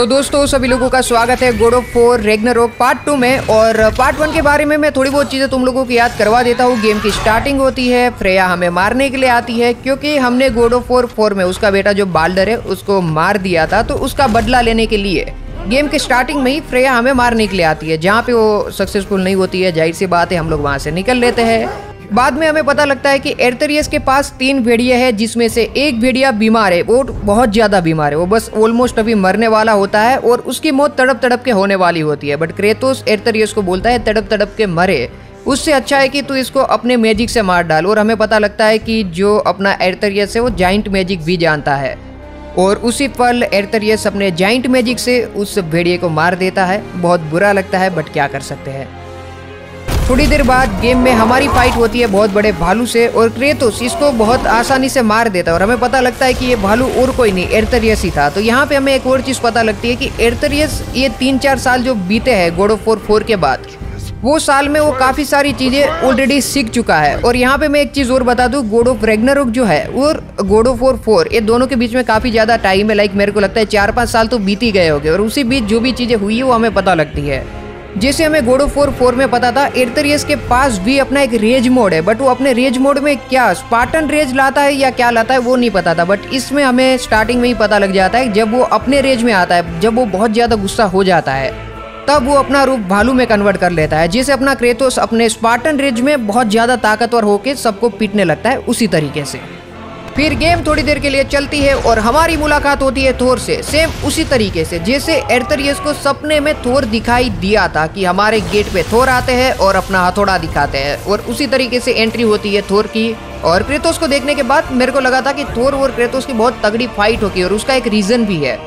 तो दोस्तों, सभी लोगों का स्वागत है God of War Ragnarok part two में। और पार्ट वन के बारे में मैं थोड़ी बहुत चीज़ें तुम लोगों को याद करवा देता हूँ। गेम की स्टार्टिंग होती है फ्रेया हमें मारने के लिए आती है, क्योंकि हमने गोड ऑफ़ फोर फोर में उसका बेटा जो बाल्डर है, उसको मार दिया था तो उसका बदला लेने के लिए। गेम के स्टार्टिंग में ही फ्रेया हमें मारने के लिए आती है, जहाँ पे वो सक्सेसफुल नहीं होती है, ज़ाहिर सी बात है, हम लोग वहाँ से निकल लेते हैं। बाद में हमें पता लगता है कि एर्थरियस के पास तीन भेड़िया है, जिसमें से एक भेड़िया बीमार है। वो बहुत ज़्यादा बीमार है। वो बस ऑलमोस्ट अभी मरने वाला होता है और उसकी मौत तड़प तड़प के होने वाली होती है। बट क्रेतोस एर्थरियस को बोलता है तड़प तड़प के मरे। उससे अच्छा है कि तू इसको अपने मैजिक से मार डाल और हमें पता लगता है कि जो अपना एर्थरियस है, वो जाइंट मैजिक भी जानता है। और उसी पल एर्थरियस अपने जाइंट मैजिक से उस भेड़िए को मार देता है। बहुत बुरा लगता है बट क्या कर सकते हैं? थोड़ी देर बाद गेम में हमारी फाइट होती है बहुत बड़े भालू से और क्रेतोस इसको बहुत आसानी से मार देता है और हमें पता लगता है कि ये भालू और कोई नहीं एर्थरियस ही था। तो यहाँ पे हमें एक और चीज़ पता लगती है कि एर्थरियस ये तीन चार साल जो बीते हैं गोडो फोर फोर के बाद, वो साल में वो काफ़ी सारी चीज़ें ऑलरेडी सीख चुका है। और यहाँ पे मैं एक चीज़ और बता दूँ गोड ऑफ़ रेगनरुक जो है और गोड ऑफ़ फोर फोर ये दोनों के बीच में काफ़ी ज़्यादा टाइम है। लाइक मेरे को लगता है चार पाँच साल तो बीत गए होंगे और उसी बीच जो भी चीज़ें हुई है, वो हमें पता लगती है। जैसे हमें गोडो फोर फोर में पता था एर्थरियस के पास भी अपना एक रेज मोड है बट वो अपने रेज मोड में क्या स्पार्टन रेज लाता है या क्या लाता है, वो नहीं पता था बट इसमें हमें स्टार्टिंग में ही पता लग जाता है जब वो अपने रेज में आता है, जब वो बहुत ज़्यादा गुस्सा हो जाता है, तब वो अपना रूप भालू में कन्वर्ट कर लेता है, जिसे अपना क्रेतोस अपने स्पार्टन रेज में बहुत ज़्यादा ताकतवर होकर सबको पीटने लगता है, उसी तरीके से। फिर गेम थोड़ी देर के लिए चलती है और हमारी मुलाकात होती है थोर से, सेम उसी तरीके से, जैसे एर्थरियस को सपने में थोर दिखाई दिया था कि हमारे गेट पे थोर आते हैं और अपना हथौड़ा दिखाते हैं, और उसी तरीके से एंट्री होती है थोर की। और क्रेतोस को देखने के बाद मेरे को लगा था कि थोर और क्रेतोस की बहुत तगड़ी फाइट होगी और उसका एक रीजन भी है।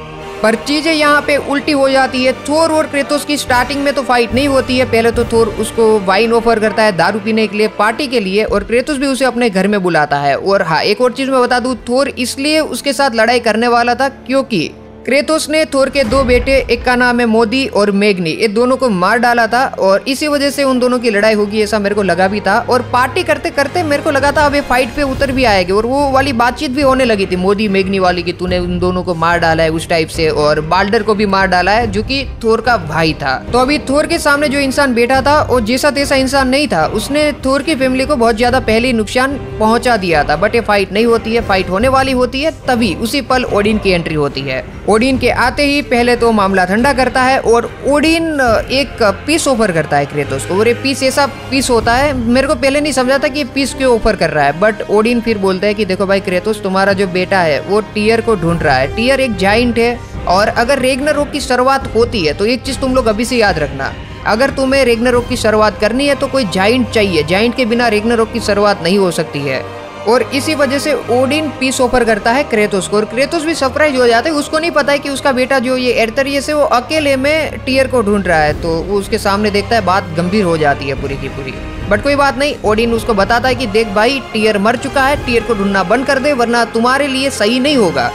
पर चीज़ें यहाँ पे उल्टी हो जाती है। थोर और क्रेतोस की स्टार्टिंग में तो फाइट नहीं होती है। पहले तो थोर उसको वाइन ऑफ़र करता है दारू पीने के लिए पार्टी के लिए और क्रेतोस भी उसे अपने घर में बुलाता है। और हाँ एक और चीज़ मैं बता दूँ, थोर इसलिए उसके साथ लड़ाई करने वाला था क्योंकि क्रेतोस ने थोर के दो बेटे, एक का नाम है मोदी और मेघनी, ये दोनों को मार डाला था और इसी वजह से उन दोनों की लड़ाई होगी, ऐसा मेरे को लगा भी था और पार्टी करते करते मेरे को लगा था अब ये फाइट पे उतर भी आएगी और वो वाली बातचीत भी होने लगी थी, मोदी, मेघनी वाली की, तूने उन दोनों को मार डाला है उस टाइप से और बाल्डर को भी मार डाला है, जो की थोर का भाई था। तो अभी थोर के सामने जो इंसान बैठा था वो जैसा तैसा इंसान नहीं था, उसने थोर की फैमिली को बहुत ज़्यादा पहले नुकसान पहुँचा दिया था बट ये फाइट नहीं होती है फाइट होने वाली होती है, तभी उसी पल ओडिन की एंट्री होती है। ओडिन के आते ही पहले तो मामला ठंडा करता है और ओडिन एक पीस ऑफ़र करता है क्रेतोस को। और ये पीस, ऐसा पीस होता है, मेरे को पहले नहीं समझा था कि ये पीस क्यों ऑफ़र कर रहा है बट ओडिन फिर बोलता है कि देखो भाई क्रेतोस, तुम्हारा जो बेटा है, वो टीयर को ढूंढ रहा है। टीयर एक जाइंट है और अगर रेगनर की शुरुआत होती है तो एक चीज़ तुम लोग अभी से याद रखना, अगर तुम्हें रेगनर की शुरुआत करनी है तो कोई जाइंट चाहिए। जाइंट के बिना रेगनर की शुरुआत नहीं हो सकती है। और इसी वजह से ओडिन पीस ऑफ़र करता है क्रेतोस को। और क्रेतोस भी सरप्राइज़ हो जाता है। उसको नहीं पता है कि उसका बेटा जो ये एर्थरियस है वो अकेले में टीयर को ढूंढ रहा है। तो वो उसके सामने देखता है, बात गंभीर हो जाती है पूरी की पूरी। बट कोई बात नहीं ओडिन उसको बताता है कि देख भाई टीयर मर चुका है टीयर को ढूंढना बंद कर दे, वरना तुम्हारे लिए सही नहीं होगा।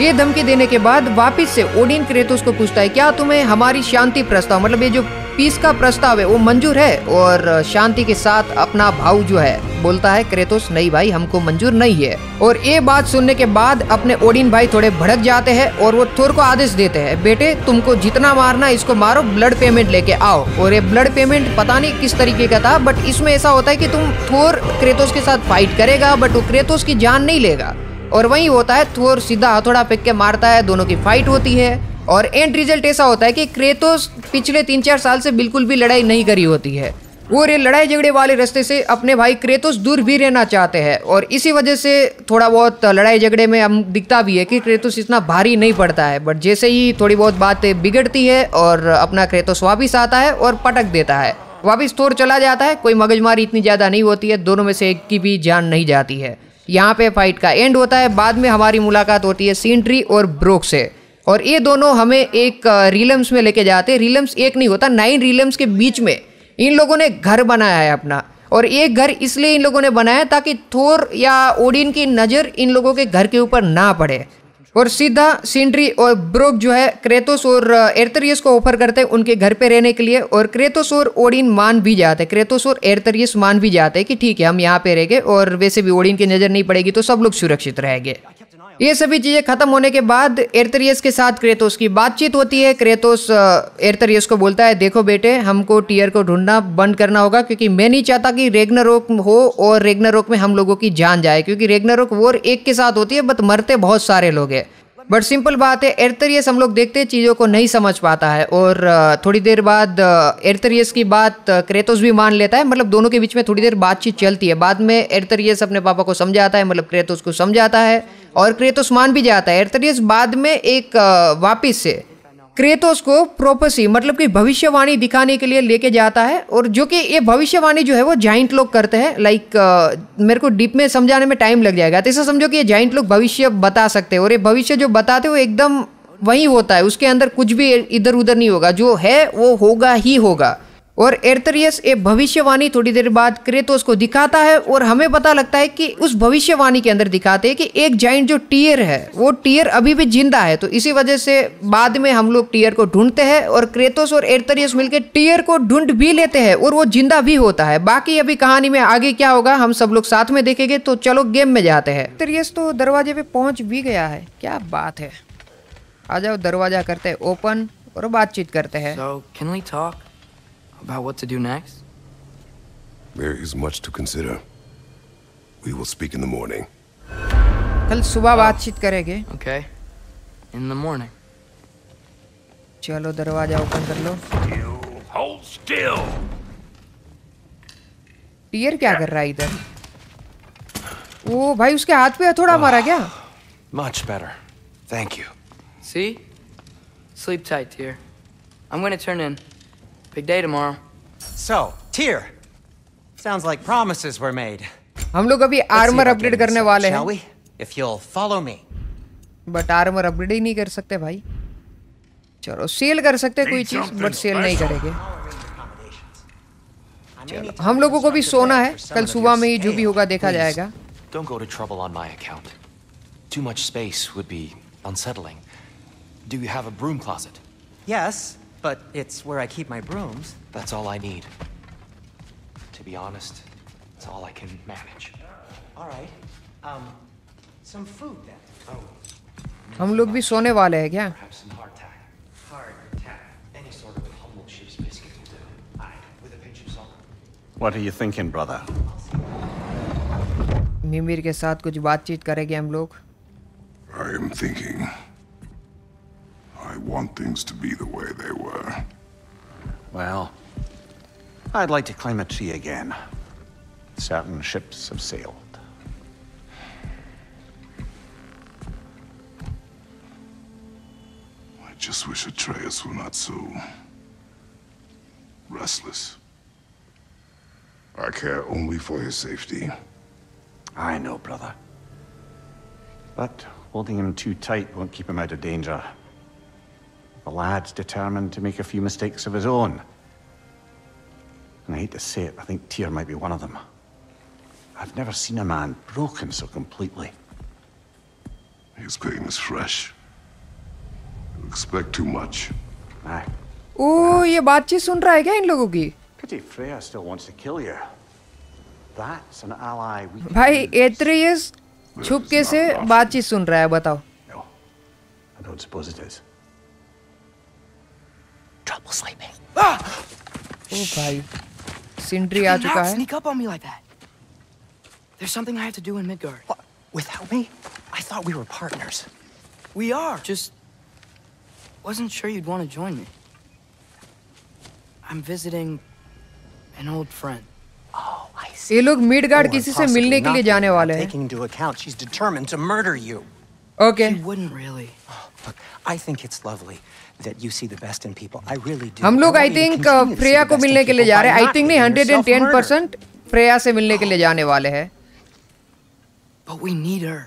ये धमकी देने के बाद वापिस से ओडिन क्रेतोस को पूछता है, क्या तुम्हें हमारी शांति प्रस्ताव? मतलब ये जो पीस का प्रस्ताव है। वो मंजूर है और शांति के साथ अपना भाव जो है, बोलता है, क्रेतोस, नहीं भाई, हमको मंजूर नहीं है। और ये बात सुनने के बाद अपने ओडिन भाई थोड़े भड़क जाते हैं और वो थोर को आदेश देते हैं, बेटे, तुमको जितना मारना इसको मारो ब्लड पेमेंट लेके आओ। और ये ब्लड पेमेंट पता नहीं किस तरीके का था बट इसमें ऐसा होता है कि तुम थोर क्रेतोस के साथ फाइट करेगा बट वो क्रेतोस की जान नहीं लेगा। और वही होता है, थोर सीधा हथौड़ा फेंक के मारता है, दोनों की फाइट होती है। और एंड रिज़ल्ट ऐसा होता है कि क्रेतोस पिछले तीन चार साल से बिल्कुल भी लड़ाई नहीं करी होती है। वो रे लड़ाई झगड़े वाले रास्ते से अपने भाई क्रेतोस दूर भी रहना चाहते हैं और इसी वजह से थोड़ा बहुत लड़ाई झगड़े में हम दिखता भी है कि क्रेतोस इतना भारी नहीं पड़ता है। बट जैसे ही थोड़ी बहुत बातें बिगड़ती है और अपना क्रेतोस वापिस आता है और पटक देता है। वापिस थोर चला जाता है, कोई मगजमारी इतनी ज़्यादा नहीं होती है, दोनों में से एक की भी जान नहीं जाती है। यहाँ पे फाइट का एंड होता है, बाद में हमारी मुलाकात होती है सीनट्री और ब्रोक से। और ये दोनों हमें एक रिलम्स में लेके जाते हैं। रिलम्स एक नहीं होता, नाइन रिलम्स के बीच में। इन लोगों ने घर बनाया है अपना। और एक घर इसलिए इन लोगों ने बनाया ताकि थोर या ओडिन की नज़र इन लोगों के घर के ऊपर ना पड़े। और सीधा सिंड्री और ब्रोक जो है, क्रेतोस और एर्थरियस को ऑफ़र करते हैं उनके घर पे रहने के लिए। और क्रेतोस और ओडिन मान भी जाते हैं। क्रेतोस और एर्थरियस मान भी जाते हैं कि ठीक है, हम यहाँ पे रहेंगे और वैसे भी ओडिन की नज़र नहीं पड़ेगी तो सब लोग सुरक्षित रहेंगे। ये सभी चीज़ें खत्म होने के बाद एरतरियस के साथ क्रेतोस की बातचीत होती है। क्रेतोस एरतरियस को बोलता है, देखो बेटे, हमको टीयर को ढूंढना बंद करना होगा, क्योंकि मैं नहीं चाहता कि रेगनारोक हो और रेगनारोक में हम लोगों की जान जाए, क्योंकि रेगनारोक वॉर एक के साथ होती है, बट मरते बहुत सारे लोग हैं। बट सिंपल बात है एरतरियस हम लोग देखते हैं चीज़ों को नहीं समझ पाता है और थोड़ी देर बाद एरतरियस की बात क्रेतोस भी मान लेता है। मतलब दोनों के बीच में थोड़ी देर बातचीत चलती है। बाद में एरतरियस अपने पापा को समझाता है मतलब क्रेतोस को समझाता है और क्रेतोस मान भी जाता है। एरतरियस बाद में एक वापिस से क्रेतोस को प्रोपसी मतलब कि भविष्यवाणी दिखाने के लिए लेके जाता है, और जो कि ये भविष्यवाणी जो है वो जाइंट लोग करते हैं लाइक मेरे को डीप में समझाने में टाइम लग जाएगा। तो ऐसा समझो कि ये जाइंट लोग भविष्य बता सकते हैं, और ये भविष्य जो बताते वो एकदम वही होता है, उसके अंदर कुछ भी इधर उधर नहीं होगा, जो है वो होगा ही होगा। और एर्थरियस एक भविष्यवाणी थोड़ी देर बाद क्रेतोस को दिखाता है और हमें पता लगता है कि उस भविष्यवाणी के अंदर दिखाते हैं कि एक जाइंट जो टीयर है वो टीयर अभी भी ज़िंदा है। तो इसी वजह से बाद में हम लोग टीयर को ढूंढते हैं और क्रेतोस और एर्थरियस मिलकर टीयर को ढूंढ भी लेते हैं और वो ज़िंदा भी होता है। बाकी अभी कहानी में आगे क्या होगा हम सब लोग साथ में देखेंगे। तो चलो गेम में जाते हैं। एर्थरियस तो दरवाजे पे पहुँच भी गया है। क्या बात है। आ जाओ दरवाज़ा करते ओपन और बातचीत करते हैं। So, About what to do next? There is much to consider. We will speak in the morning. कल सुबह बातचीत करेंगे Okay. In the morning. चलो दरवाजा ओपन कर लो Hold still. टीयर क्या कर रहा है इधर वो भाई उसके हाथ पे थोड़ा मारा क्या Much better. Thank you. See? Sleep tight, dear. I'm gonna turn in. Big day tomorrow. So, Tyr. Sounds like promises were made. हम लोग अभी आर्मर अपग्रेड करने वाले हैं? If you'll follow me. But armour upgrade ही नहीं कर सकते भाई चलो सेल कर सकते कोई चीज़ बट सेल नहीं करेंगे चलो हम लोगों को भी सोना है कल सुबह में ही जो भी होगा देखा जाएगा Don't go to trouble on my account. Too much space would be unsettling. Do you have a broom closet? Yes, but it's where I keep my brooms. That's all I need. To be honest, it's all I can manage. All right. Um, some food then. Oh. हम लोग भी सोने वाले हैं क्या Perhaps some hardtack. Hardtack. Any sort of humble ship's biscuit will do. Aye, with a pinch of salt. What are you thinking, brother? मिमिर के साथ कुछ बातचीत करेंगे हम लोग I am thinking I want things to be the way they were. Well, I'd like to climb a tree again. Certain ships have sailed. I just wish Atreus were not so... restless. I care only for his safety. I know, brother. But holding him too tight won't keep him out of danger. The lad's determined to make a few mistakes of his own. And I hate to say it, I think Tyr might be one of them. I've never seen a man broken so completely. His pain is fresh. You expect too much. Aye. ओ ये बातचीत सुन रहा है क्या इन लोगों की Pity Freya still wants to kill you. That's an ally we can भाई use. एत्रियस छुपके से बातचीत सुन रहा है बताओ No, I don't suppose it is. Trouble sleeping. ओ भाई सिंड्री आ You चुका cannot है sneak up on me like that. There's something I have to do in Midgard. What? Without me? I thought we were partners. We are. Just wasn't sure you'd want to join me. I'm visiting an old friend. Oh, I see. ये लोग Midgard Or किसी से possibly मिलने के लिए not जाने you, वाले हैं Taking into account she's determined to murder you. Okay She wouldn't really. Look, I think it's lovely that you see the best in people. I really do. हम लोग I I want you to think continue to see Freya the को best in मिलने के लिए people जा by रहे हैं आई not think नहीं making hundred and yourself ten murder. Percent Freya से मिलने के लिए जाने वाले हैं But we need her.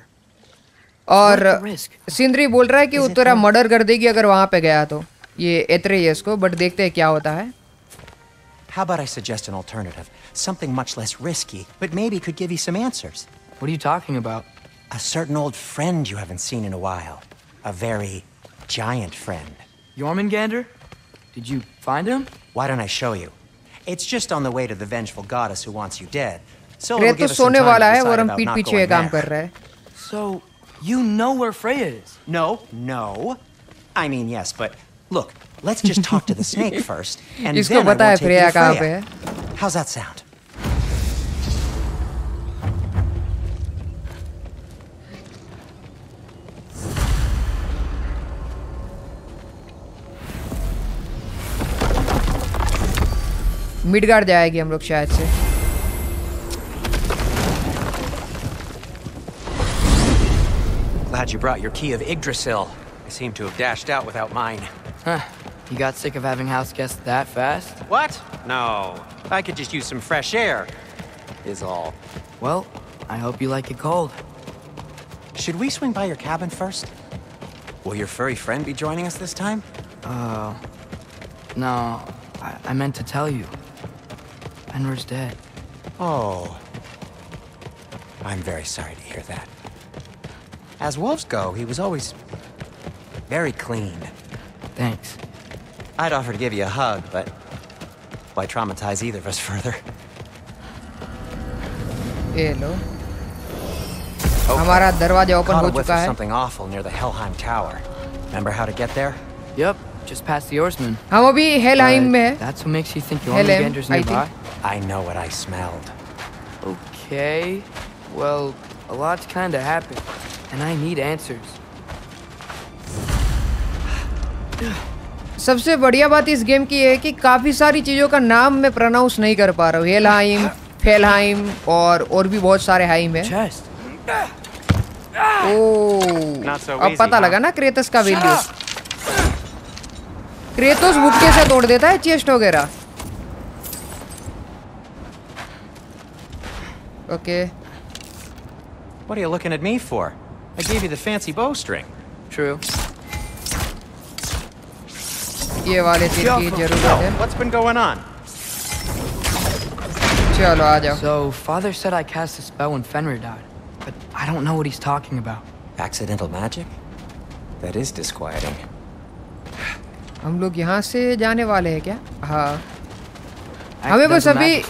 और Worth the risk. सिंद्री बोल रहा है कि वो Is it तेरा not- मर्डर कर देगी अगर वहां पे गया तो ये एत्रेयस को बट देखते हैं क्या होता है How about I suggest an alternative? Something much less risky, but maybe could give you some answers. What are you talking about? A certain old friend you haven't seen in a while. A very giant friend. Jormungandr? Did you find him? Why don't I show you? It's just on the way to the vengeful goddess who wants you dead. So it'll रेत तो give us some सोने time to वाला है decide और हम about पीठ not पीछे going ये काम there. कर रहे हैं So, You know where Freya is. No, no. I mean, yes, but look, let's just talk to the snake first, and इसको then I पता है won't take you Freya to कहाँ पे Freya. है How's that sound? मिडगार्ड जाएगी हम लोग शायद से Glad you brought your key of Yggdrasil. I seem to have dashed out without mine. Huh. You got sick of having house guests that fast? What? No. I could just use some fresh air. Is all. Well, I hope you like it cold. Should we swing by your cabin first? Will your furry friend be joining us this time? Uh, no, I, I meant to tell you. Fenrir's dead. Oh. I'm very sorry to hear that. As wolves go, he was always very clean. Thanks. I'd offer to give you a hug, but why traumatize either of us further? ये लो हमारा दरवाजा open Caught हो a whiff चुका of है something awful near the Helheim Tower. Remember how to get there? Yep, just past the oarsman. हम अभी हेलहाइम में है But That's what makes you think Helm, Jormungandr's I nearby? I know what I smelled. Okay. Well, a lot's kinda happened, and I need answers. सबसे बढ़िया बात इस game की है कि काफ़ी सारी चीज़ों का नाम मैं प्रोनाउंस नहीं कर पा रहा हूँ। हेलहाइम फेलहाइम और और भी बहुत सारे हाइम है। ओ so अब पता लगा ना क्रेतस का वैल्यू क्रेतोस भुटके से तोड़ देता है चेस्ट वगैरह। Okay What are you looking at me for? I gave you the fancy bowstring. True. ये वाले तीर की जरूरत है What's been going on? चलो आ जाओ So, father said I cast a spell when Fenrir died, but I don't know what he's talking about. Accidental magic? That is disquieting. हम लोग यहाँ से जाने वाले हैं क्या हाँ हमें बस Accidental अभी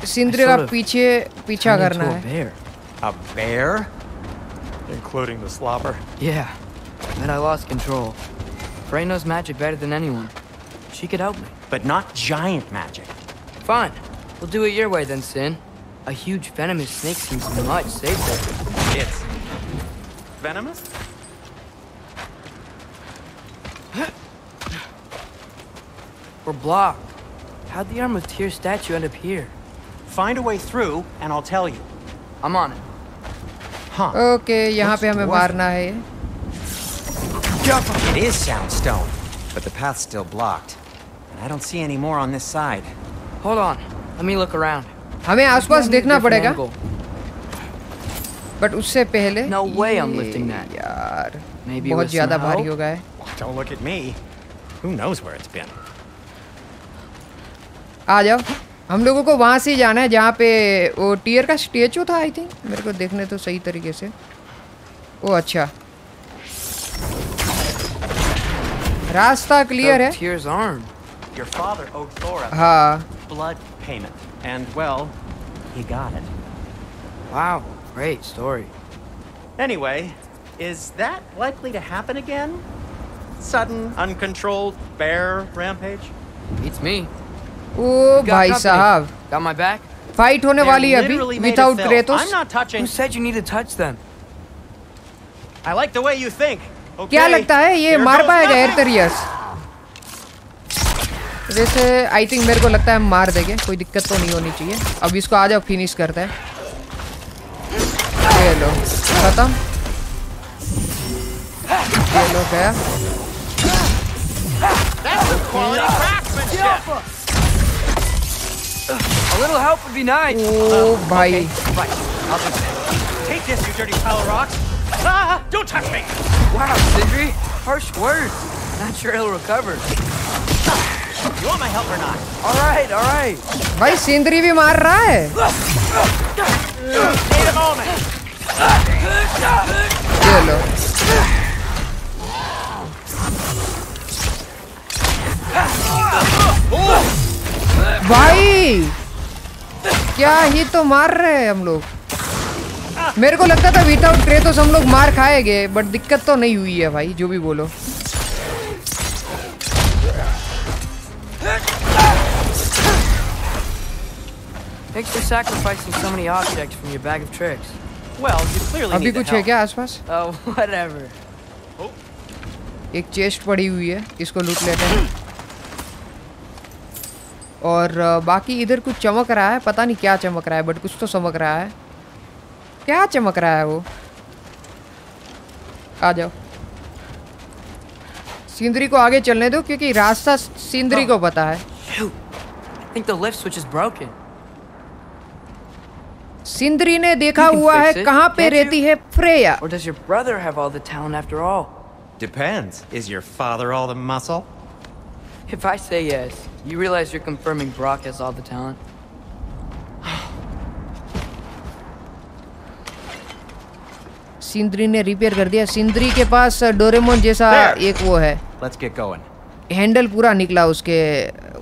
magic's not all. सिंद्रे I का sort of पीछे पीछा Turned करना into a है bear. A bear? Including the slobber. Yeah, but I lost control. Frey knows magic better than anyone. She could help me. But not giant magic. Fine. We'll do it your way then, Sin. A huge venomous snake seems much safer. It's venomous? We're blocked. How'd the Arm of Tyr statue end up here? Find a way through, and I'll tell you. I'm on it. Huh. Okay यहाँ पे हमें मारना है It is Soundstone, but the path's still blocked. And I don't see any more on this side. Hold on. Let me look around. हमें आसपास देखना पड़ेगा. But उससे पहले No way I'm lifting that. यार Maybe बहुत ज़्यादा भारी? हो गया है Don't look at me. Who knows where it's been? आ जाओ हम लोगों को वहाँ से जाना है जहाँ पे वो टीयर का स्टेचू था आई थिंक मेरे को देखने तो सही तरीके से ओ अच्छा रास्ता क्लियर है हाँ. Wow, great story. Anyway, is that likely to happen again? Sudden, uncontrolled bear rampage? Beats me. ओ भाई साहब Got my back? फाइट होने वाली है अभी filth. Kratos I'm not touching. Who said you need to touch them? I like the way you think. Okay. क्या लगता है ये Here मार पाएगा एर्थरियस वैसे आई थिंक मेरे को लगता है मार देंगे कोई दिक्कत तो नहीं होनी चाहिए अब इसको आ जाओ फिनिश करते हैं ये लो खत्म ये लो गया A little help would be nice. ओ भाई Right. I'll just take this, you dirty pile of rocks. Ah! Don't touch me. Wow, Sindri. Harsh words. Not sure he'll recover. You want my help or not? All right, all right. भाई सिंदरी भी मार रहा है Need a moment. ये लो भाई! क्या ही तो मार रहे हैं हम लोग। मेरे को लगता था विदाउट ट्रे तो हम लोग मार खाएँगे बट दिक्कत तो नहीं हुई है भाई जो भी बोलो। अभी कुछ है क्या आसपास? एक चेस्ट पड़ी हुई है इसको लूट लेते हैं। और बाकी इधर कुछ चमक रहा है पता नहीं क्या चमक रहा है बट कुछ तो चमक रहा है। क्या चमक रहा है वो? आ जाओ। सिंदरी को आगे चलने दो क्योंकि रास्ता सिंदरी को पता है। सिंदरी ने देखा हुआ है कहाँ पे रहती है Freya? If I say yes, you realize you're confirming Brock has all the talent? Sindri ने रिपेयर कर दिया सिंदरी के पास डोरेमोन जैसा There. एक वो है Let's get going. हैंडल पूरा निकला उसके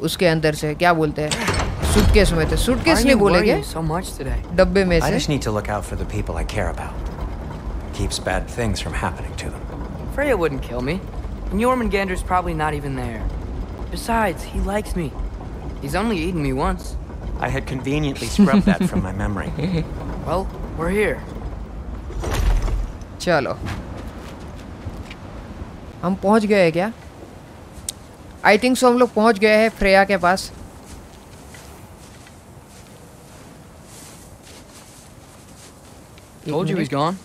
उसके अंदर से क्या बोलते हैं सूटकेस में थे Why सूटकेस are नहीं you बोलेगे worrying so much today? डब्बे में I से just need to look out for the people I care about. Keeps bad things from happening to them. Freya wouldn't kill me. And Jormungandr's probably not even there. Besides, he likes me. He's only eaten me once. I had conveniently scrubbed that from my memory. Well, we're here. चलो हम पहुंच गए हैं क्या I think so हम लोग पहुंच गए हैं फ्रेया के पास एक Told you he's minute. gone.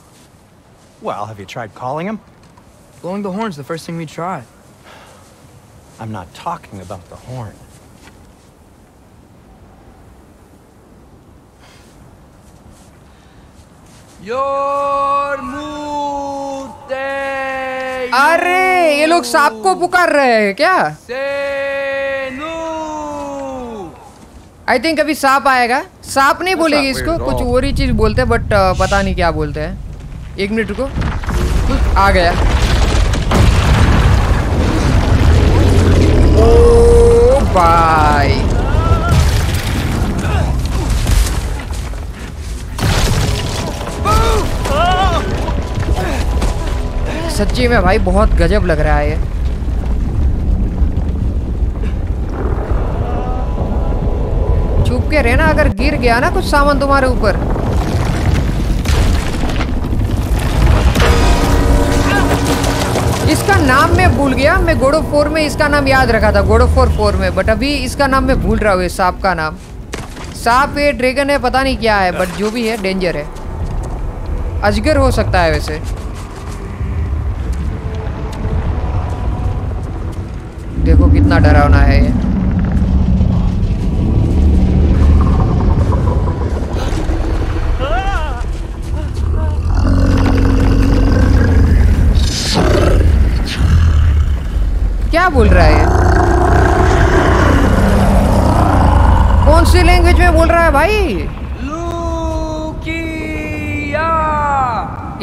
Well, have you tried calling him? Blowing the horn's the first thing we tried. I'm not talking about the horn. अरे ये लोग सांप को पुकार रहे हैं क्या? आई थिंक अभी सांप आएगा। सांप नहीं बोलेगी इसको कुछ और ही चीज़ बोलते हैं बट पता नहीं क्या बोलते हैं। एक मिनट रुको। आ गया। भाई सच्ची में भाई बहुत गजब लग रहा है ये। चुप के रहना, अगर गिर गया ना कुछ सामान तुम्हारे ऊपर। नाम मैं भूल गया। मैं गोडो फोर में इसका नाम याद रखा था गोडो फोर फोर में बट अभी इसका नाम मैं भूल रहा हूँ सांप का नाम। सांप है ड्रैगन है, पता नहीं क्या है बट जो भी है डेंजर है। अजगर हो सकता है वैसे। देखो कितना डरावना है ये। क्या बोल रहा है? कौन सी लैंग्वेज में बोल रहा है भाई?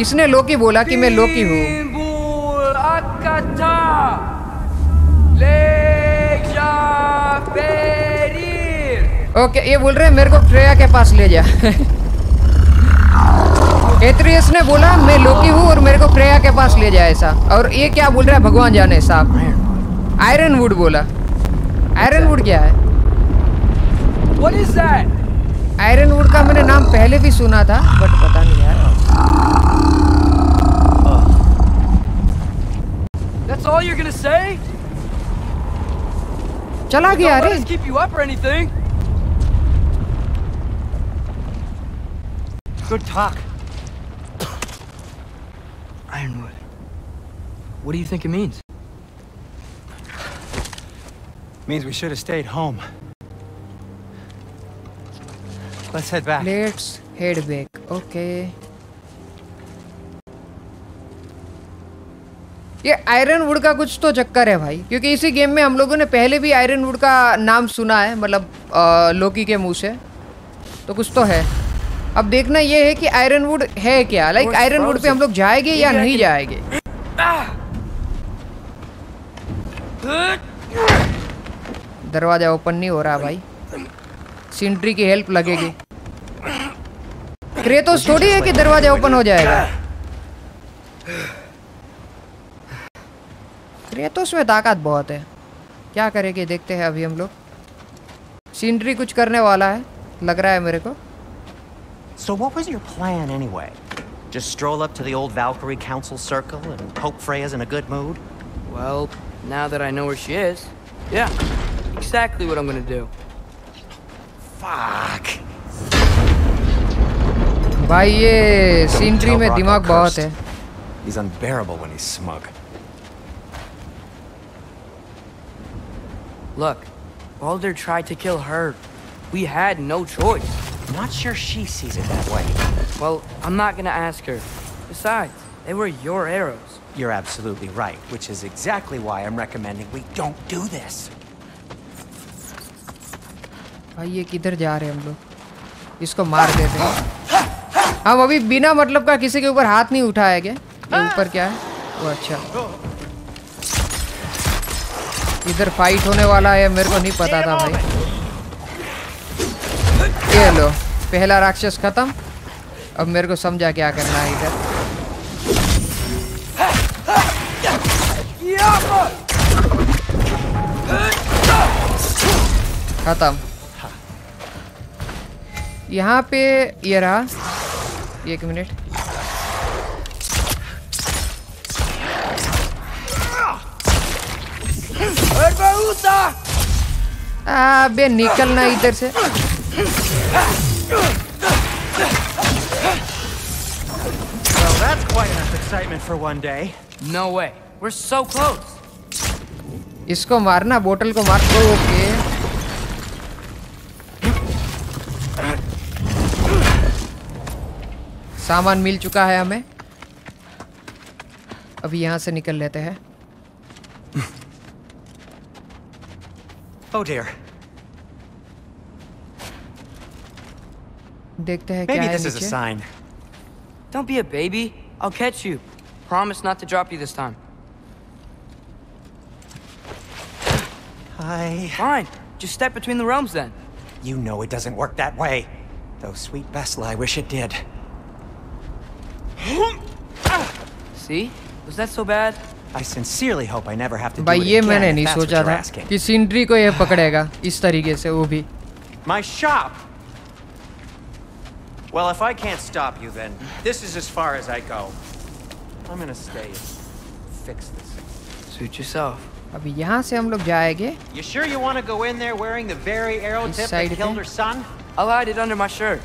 इसने लोकी बोला कि मैं लोकी हूँ। ओके ये बोल रहे हैं मेरे को फ्रेया के पास ले जा। एथरियस ने बोला मैं लोकी हूँ और मेरे को फ्रेया के पास ले जा ऐसा। और ये क्या बोल रहा है भगवान जाने साहब। आयरन वुड बोला आयरन वुड क्या है What is that? Iron wood का मैंने नाम पहले भी सुना था बट पता नहीं यार That's all you're gonna say? चला गया अरे keep you up or anything. Good talk. Ironwood. What do you think it means? Means we should have stayed home. Let's head back. Let's head back okay ये iron would का कुछ तो चक्कर है भाई क्योंकि इसी गेम में हम लोगों ने पहले भी आयरन वुड का नाम सुना है मतलब लोकी के मुँह से। तो कुछ तो है। अब देखना ये है कि आयरन वुड है क्या? लाइक आयरन वुड पे हम लोग जाएँगे या नहीं जाएँगे? दरवाज़ा ओपन नहीं हो रहा भाई सिंट्री की हेल्प लगेगी क्रेतोस थोड़ी है कि दरवाज़ा ओपन हो जाएगा क्रेतोस में ताकत बहुत है क्या करेंगे देखते हैं अभी हम लोग सीनरी कुछ करने वाला है लग रहा है मेरे को So what was your plan anyway? Just stroll up to the old Valkyrie Council circle and hope Freya's in a good mood? Well, now that I know where she is, yeah, exactly what I'm gonna do. Fuck. भाई ये scenery Tell में Brock दिमाग I'm बहुत cursed. है He's unbearable when he's smug. Look, Baldur tried to kill her. We had no choice. Not sure she sees it that way. Well, I'm not gonna ask her. Besides, they were your arrows. You're absolutely right, which is exactly why I'm recommending we don't do this. भाई, ये किधर जा रहे हम लोग? इसको मार देते हैं। हम अभी बिना मतलब का किसी के ऊपर हाथ नहीं उठाया क्या? ऊपर क्या है? वो अच्छा। इधर फाइट होने वाला है, मेरे को नहीं पता था भाई। ये लो, पहला राक्षस खत्म। अब मेरे को समझा क्या करना है इधर। खत्म। यहाँ पे ये रहा एक मिनट अबे निकलना इधर से Well, that's quite enough excitement for one day. No way. We're so close. इसको मारना बोतल को मार दो ओके सामान मिल चुका है हमें अभी यहाँ से निकल लेते हैं Oh dear. देखते हैं क्या Maybe है this is a नीचे sign. Don't be a baby. I'll catch you. Promise not to drop you this time. I. Fine. Just step between the realms then. You know it doesn't work that way. Though sweet Vesla, I wish it did. See? Was that so bad? I sincerely hope I never have to do भाई it ये again, मैंने if नहीं that's what सोचा you're था asking. कि scenery को ये पकड़ेगा इस तरीके से वो भी My shop! Well, if I can't stop you, then this is as far as I go. I'm gonna stay and fix this. Suit yourself. अभी यहाँ से हम लोग जाएंगे You sure you want to go in there wearing the very arrow इस tip side that killed पे? her son? I'll hide it under my shirt.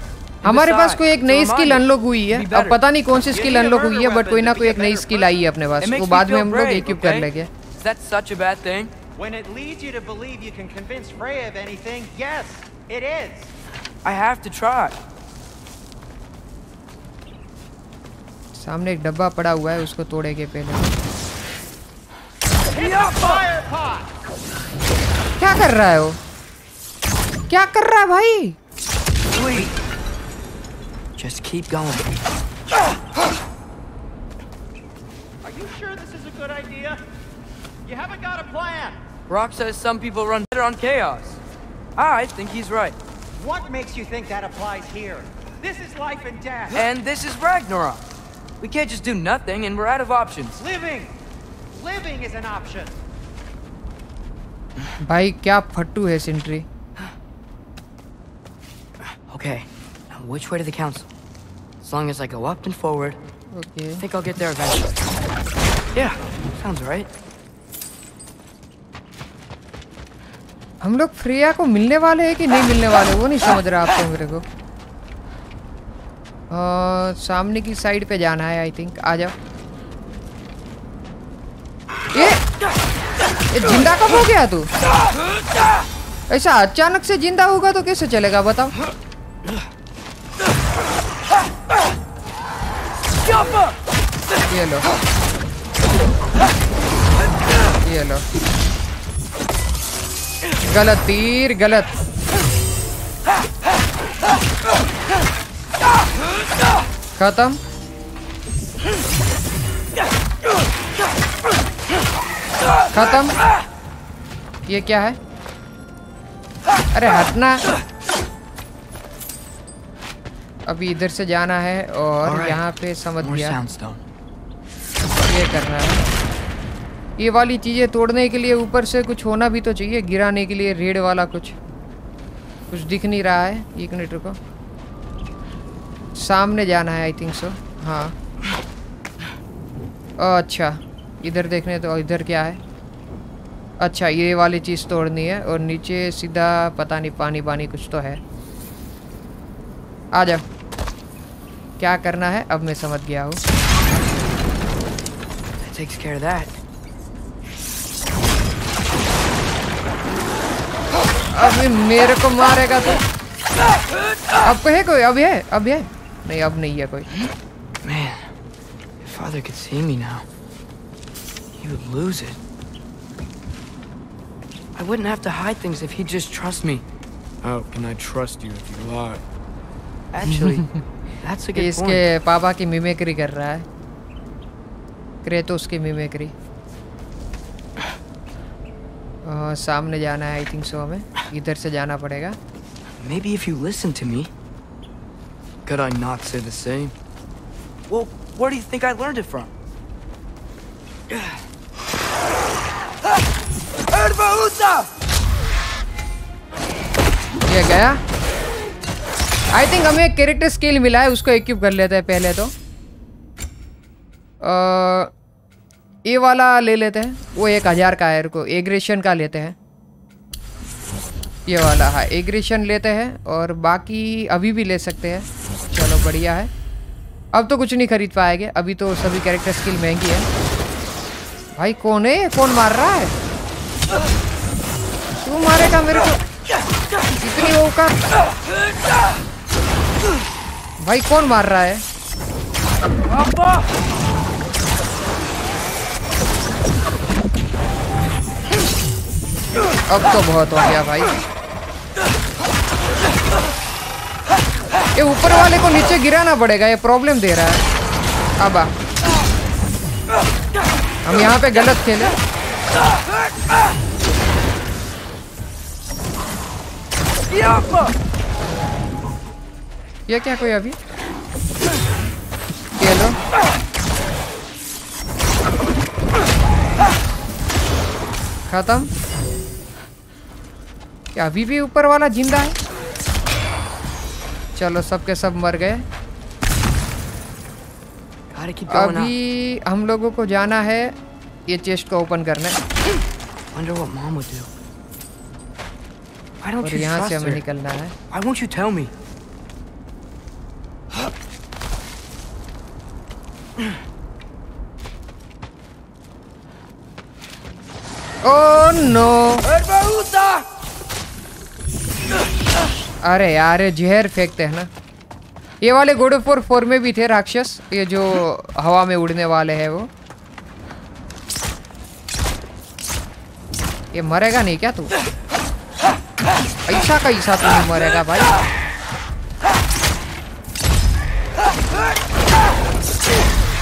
हमारे पास कोई एक नई स्किल अनलॉक हुई है अब पता नहीं कौन सी स्किल अनलॉक हुई है बट कोई ना कोई एक नई स्किल आई है अपने पास। वो बाद में हम लोग। इक्विप कर लेंगे सामने एक डब्बा पड़ा हुआ है उसको तोड़े के पहले। क्या कर रहा है वो? क्या कर रहा है भाई? Just keep going. Are you sure this is a good idea? You haven't got a plan. Brock says some people run better on chaos. I think he's right. What makes you think that applies here? This is life and death. And this is Ragnarok. We can't just do nothing and we're out of options. Living! Living is an option. भाई क्या फट्टू है sentry Okay, now which way to the council? As long as I go up and forward, okay I think I'll get there eventually. Yeah, sounds right. हम लोग Freya को मिलने वाले हैं कि नहीं मिलने वाले? वो नहीं समझ रहा आपको मेरे को। आ, सामने की साइड पे जाना है आई थिंक आ जाओ। ये ये ज़िंदा कब हो गया तू? ऐसा अचानक से ज़िंदा होगा तो कैसे चलेगा बताओ। गलत तीर गलत खत्म खत्म ये क्या है? अरे हटना। अभी इधर से जाना है और Alright. यहाँ पे समझ गया. ये करना है। ये वाली चीज़ें तोड़ने के लिए ऊपर से कुछ होना भी तो चाहिए गिराने के लिए रेड वाला कुछ। कुछ दिख नहीं रहा है। एक मिनट रुको। सामने जाना है आई थिंक सो हाँ। अच्छा। इधर देखने तो इधर क्या है? अच्छा ये वाली चीज़ तोड़नी है और नीचे सीधा पता नहीं पानी पानी कुछ तो है। आ जाओ क्या करना है अब मैं समझ गया हूँ takes care of that. अभी मेरे को मारेगा तो अब है कोई अब है अब है नहीं अब नहीं है कोई Man, if father could see me now, he would lose it. I wouldn't have to hide things if he'd just trust me. How can I trust you if you lie? Actually that's a good point इसके पापा की mimicry कर रहा है। Kratos की mimicry uh, सामने जाना है आई थिंक सो हमें। इधर से जाना पड़ेगा। Maybe if you listen to me could I not say the same वो what do you think I learned it from ये गया? आई थिंक हमें कैरेक्टर स्किल मिला है, उसको इक्विप कर लेते हैं पहले तो। ये वाला ले लेते हैं। वो एक हज़ार का है एग्रेशन का लेते हैं। ये वाला हाँ एग्रेशन लेते हैं और बाकी अभी भी ले सकते हैं। चलो, बढ़िया है। अब तो कुछ नहीं खरीद पाएँगे, अभी तो सभी कैरेक्टर स्किल महँगी है। भाई, कौन है? कौन मार रहा है? तू मारेगा मेरे को। इतनी वो भाई कौन मार रहा है? अब! तो बहुत हो गया भाई। ये ऊपर वाले को नीचे गिराना पड़ेगा ये प्रॉब्लम दे रहा है। अब। हम यहाँ पे गलत खेले। ये क्या कोई अभी? ये लो। खत्म। क्या अभी भी ऊपर वाला ज़िंदा है? चलो सबके सब मर गए। अभी हम लोगों को जाना है ये चेस्ट को ओपन करने। और यहाँ से हमें निकलना है। Why won't you tell me? Oh no अरे यार ये जहर फेंकते हैं ना। ये वाले गोड फोर फोर में भी थे राक्षस। ये जो हवा में उड़ने वाले हैं वो। ये मरेगा नहीं क्या तू? ऐसा कैसा तू नहीं मरेगा भाई?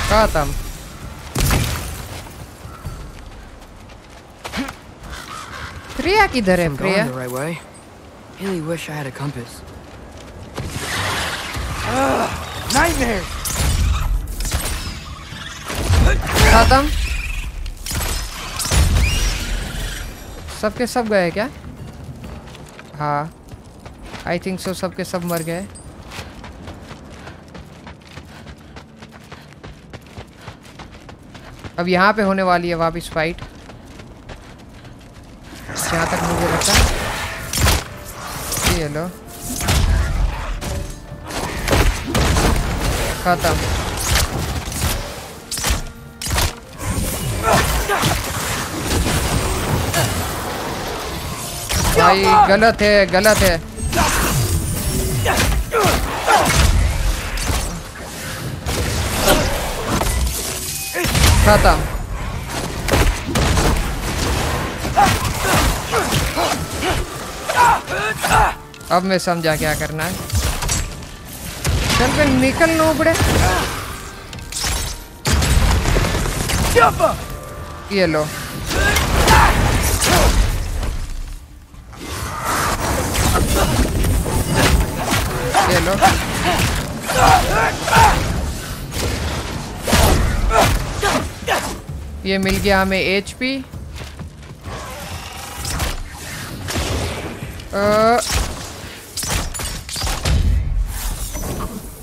खत्म। प्रिया किधर है way. Really wish I had a compass. Ugh, nightmare! खत्म सबके सब गए क्या हाँ आई थिंक सो सबके सब मर गए अब यहाँ पे होने वाली है वापस फाइट जहाँ तक मुझे लगता है ये लो खत्म भाई गलत है गलत है। खत्म। अब मैं समझा क्या करना है। चल पे निकल उपड़े ये लो। ये लो। ये मिल गया हमें एचपी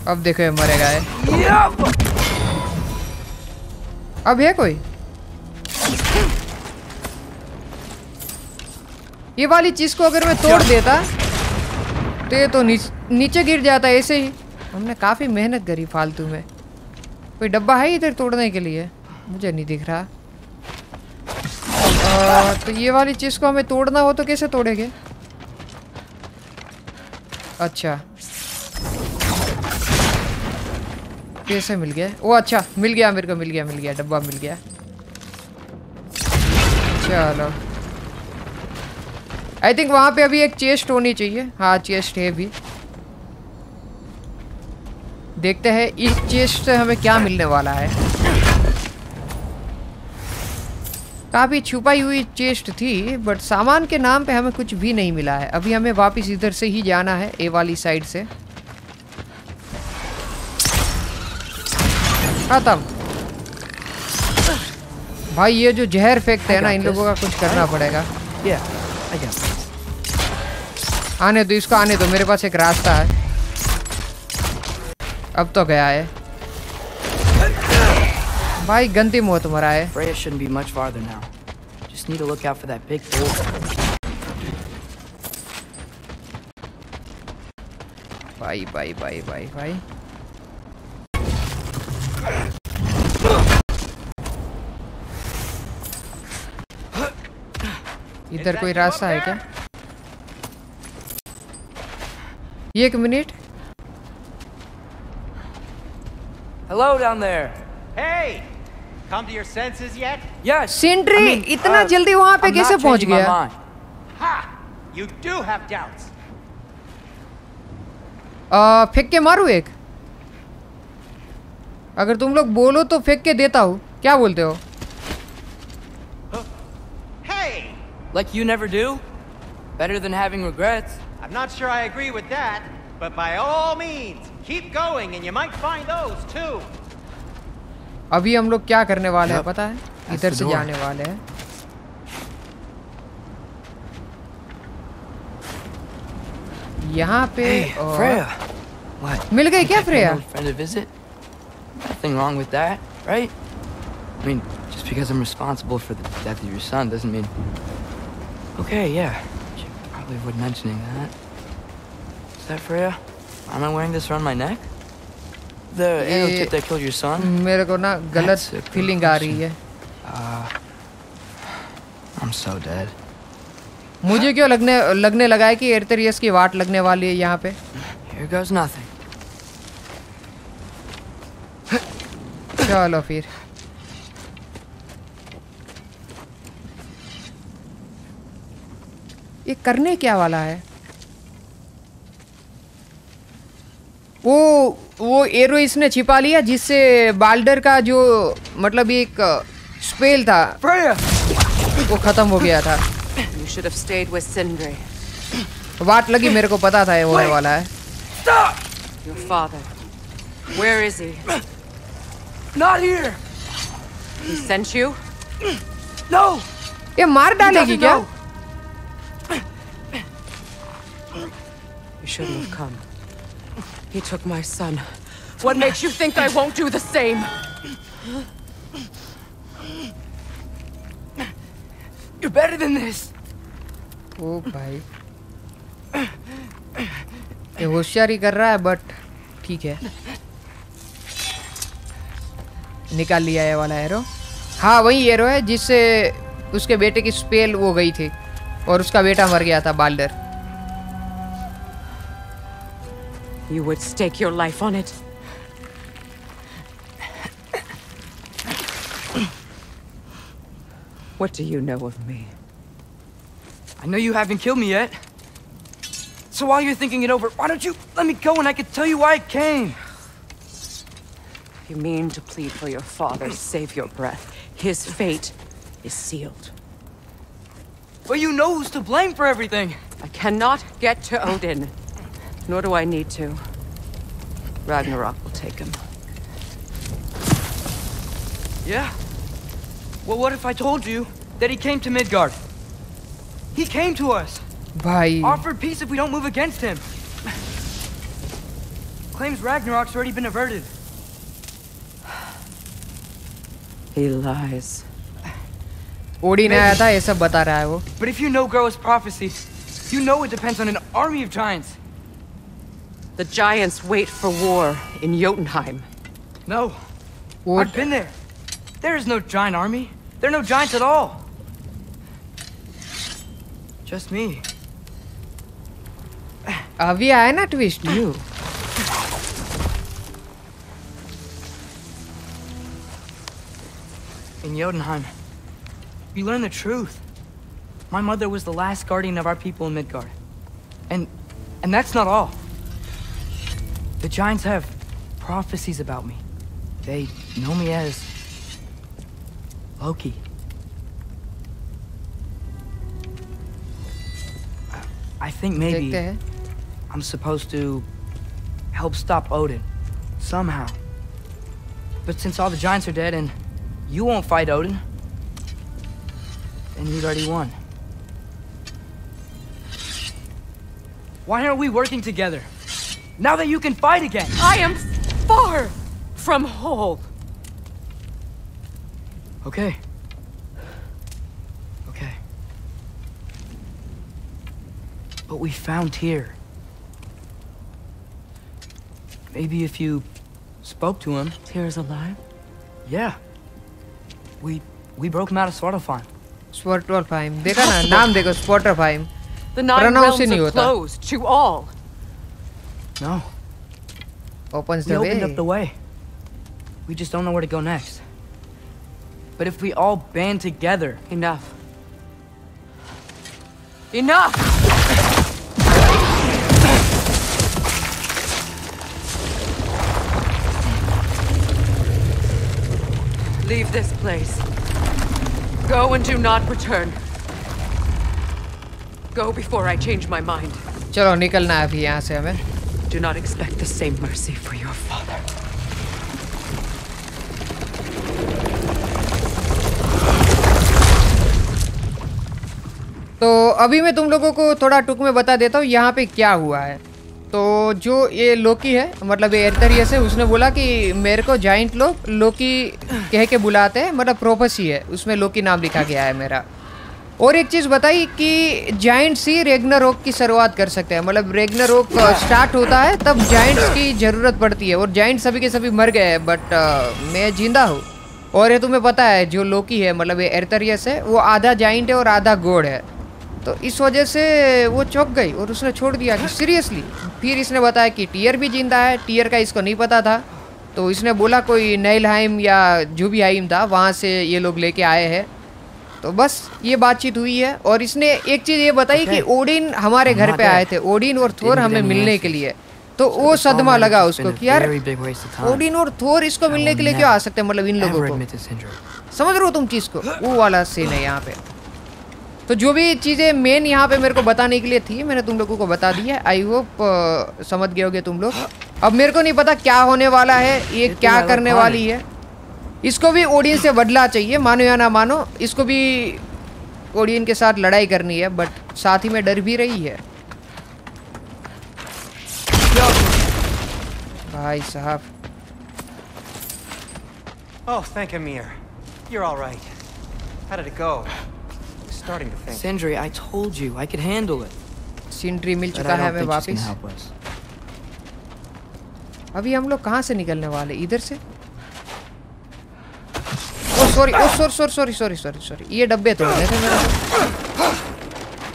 अब देखो ये मरेगा है अब है कोई? ये वाली चीज़ को अगर मैं तोड़ देता तो ये तो नीच, नीचे गिर जाता ऐसे ही। हमने काफ़ी मेहनत करी फालतू में। कोई डब्बा है इधर तोड़ने के लिए? मुझे नहीं दिख रहा। आ, तो ये वाली चीज़ को हमें तोड़ना हो तो कैसे तोड़ेंगे? अच्छा। कैसे मिल गया। ओ अच्छा मिल गया मेरे को, मिल गया मिल गया, डब्बा मिल गया। चलो। आई थिंक वहाँ पे अभी एक चेस्ट होनी चाहिए। हाँ चेस्ट है भी। देखते हैं, इस चेस्ट से हमें क्या मिलने वाला है। काफ़ी छुपाई हुई चेस्ट थी बट सामान के नाम पे हमें कुछ भी नहीं मिला है। अभी हमें वापस इधर से ही जाना है ए वाली साइड से। खत्म। भाई ये जो जहर फेंकते हैं ना इन लोगों का कुछ करना पड़ेगा। आने दो इसको आने दो मेरे पास एक रास्ता है। अब तो गया है। भाई गंदी मौत मरा है। भाई भाई भाई भाई भाई। इधर कोई रास्ता है क्या? एक minute. Hello there hey come to your senses yet yes इतना जल्दी वहाँ पे कैसे पहुँच गया? यू डू हैव डाउट्स फेंक के मारू एक? अगर तुम लोग बोलो तो फेंक के देता हूँ। क्या बोलते हो? Like you never do? Better than having regrets. I'm not sure I agree with that, but by all means, keep going and you might find those too. अभी हम लोग क्या करने वाले हैं Yep, पता है that's इधर the से door. जाने वाले हैं यहाँ पे Hey, और- Freya. What? मिल गई क्या Taking an Freya old friend a visit? Nothing wrong with that, right? I mean, just because I'm responsible for the death of your son doesn't mean. Okay, yeah. Should probably avoid mentioning that. Is that Freya? Am I wearing this around my neck? The arrow ये- tip that killed your son? मेरे को ना That's गलत a good feeling आ रही है I'm so dead. मुझे क्यों लगने लगने लगा है कि एर्थरियस की वाट लगने वाली है यहाँ पे Here goes nothing. चलो फिर ये करने क्या वाला है? वो वो एरो इसने छिपा लिया जिससे बाल्डर का जो मतलब एक स्पेल था वो खत्म हो गया था। वाट लगी मेरे को पता था ये होने वाला है। ये मार डालेगी क्या. Shouldn't have come. He took my son. What makes you think I won't do the same? You're better than this! ओ भाई ये होशियारी कर रहा है बट ठीक है निकाल लिया ये वाला एरो हाँ वही एरो है जिससे उसके बेटे की स्पेल वो गई थी और उसका बेटा मर गया था Baldur You would stake your life on it? What do you know of me? I know you haven't killed me yet. So while you're thinking it over, why don't you let me go and I can tell you why I came? You mean to plead for your father, save your breath. His fate is sealed. But you know who's to blame for everything. I cannot get to Odin. Nor do I need to. Ragnarok will take him. Yeah? Well, what if I told you that he came to Midgard? He came to us. भाई Offered peace if we don't move against him. Claims Ragnarok's already been averted. He lies. Odin आया था ये सब बता रहा है वो But if you know Groa's prophecy, you know it depends on an army of giants. The Giants wait for war in Jotunheim. No. What? I've been there. There is no giant army. There are no giants at all. Just me. Avi, I not wished you. In Jotunheim, you learn the truth. My mother was the last guardian of our people in Midgard. And and that's not all. The Giants have prophecies about me. They know me as... Loki. I, think maybe... I'm supposed to... help stop Odin. Somehow. But since all the Giants are dead and you won't fight Odin, then you've already won. Why aren't we working together? Now that you can fight again! I am far from whole. Okay. Okay. But we found Tyr. Maybe if you spoke to him. Tyr's alive? Yeah. We we broke him out of Svartalfheim. स्पॉटरफाइम देखा ना नाम देखो स्पॉटरफाइम The nine Pronounce realms नहीं are होता। closed to all. No. opens We the opened up way the way. We just don't know where to go next. But if we all band together, Enough. Enough! Leave this place. Go and do not return. Go before I change my mind. चलो निकलना है अभी यहाँ से हमें Do not expect the same mercy for your father. तो अभी मैं तुम लोगों को थोड़ा टुक में बता देता हूँ, यहाँ पे क्या हुआ है तो जो ये लोकी है मतलब ये एर्थरियस है उसने बोला कि मेरे को जाइंट लोग, लोकी कह के बुलाते हैं मतलब प्रोफेसी है, उसमें लोकी नाम लिखा गया है मेरा और एक चीज़ बताई कि जाइंट्स ही रेगनारोक की शुरुआत कर सकते हैं। मतलब रेगनारोक स्टार्ट होता है तब जाइंट्स की ज़रूरत पड़ती है। और जाइंट्स सभी के सभी मर गए हैं बट आ, मैं ज़िंदा हूँ। और ये तुम्हें पता है जो लोकी है मतलब ये एरतरियस है वो आधा जाइंट है और आधा गोड है। तो इस वजह से वो चौक गई और उसने छोड़ दिया कि सीरियसली फिर इसने बताया कि टीयर भी ज़िंदा है टीयर का इसको नहीं पता था। तो इसने बोला कोई नैलहाइम या जो भी हाइम था वहाँ से ये लोग लेके आए हैं। तो बस ये बातचीत हुई है और इसने एक चीज़ ये बताई कि ओडिन हमारे घर पे आए थे ओडिन और थोर हमें मिलने के लिए। तो वो सदमा लगा उसको कि यार. ओडिन और थोर इसको मिलने के लिए क्यों आ सकते हैं मतलब इन लोगों को. समझ रहे हो तुम चीज़ को? वो वाला सीन है यहाँ पे। तो जो भी चीज़ें मेन यहाँ पे मेरे को बताने के लिए थी मैंने तुम लोगों को बता दी है। आई होप समझ गए होगे तुम लोग। अब मेरे को नहीं पता क्या होने वाला है ये तो क्या करने वाली है। इसको भी ओडियन से बदला चाहिए मानो या ना मानो इसको भी ओडियन के साथ लड़ाई करनी है बट साथ ही में डर भी रही है भाई साहब Oh, thank Amir. You're all right. How did it go? I'm starting to think. Sindri, I told you I could handle it. सिंट्री mill But चुका I है don't हमें वापस. अभी हम लोग कहाँ से निकलने वाले इधर से ओ sorry oh sorry sorry sorry sorry sorry sorry ये डब्बे तोड़ने थे मेरे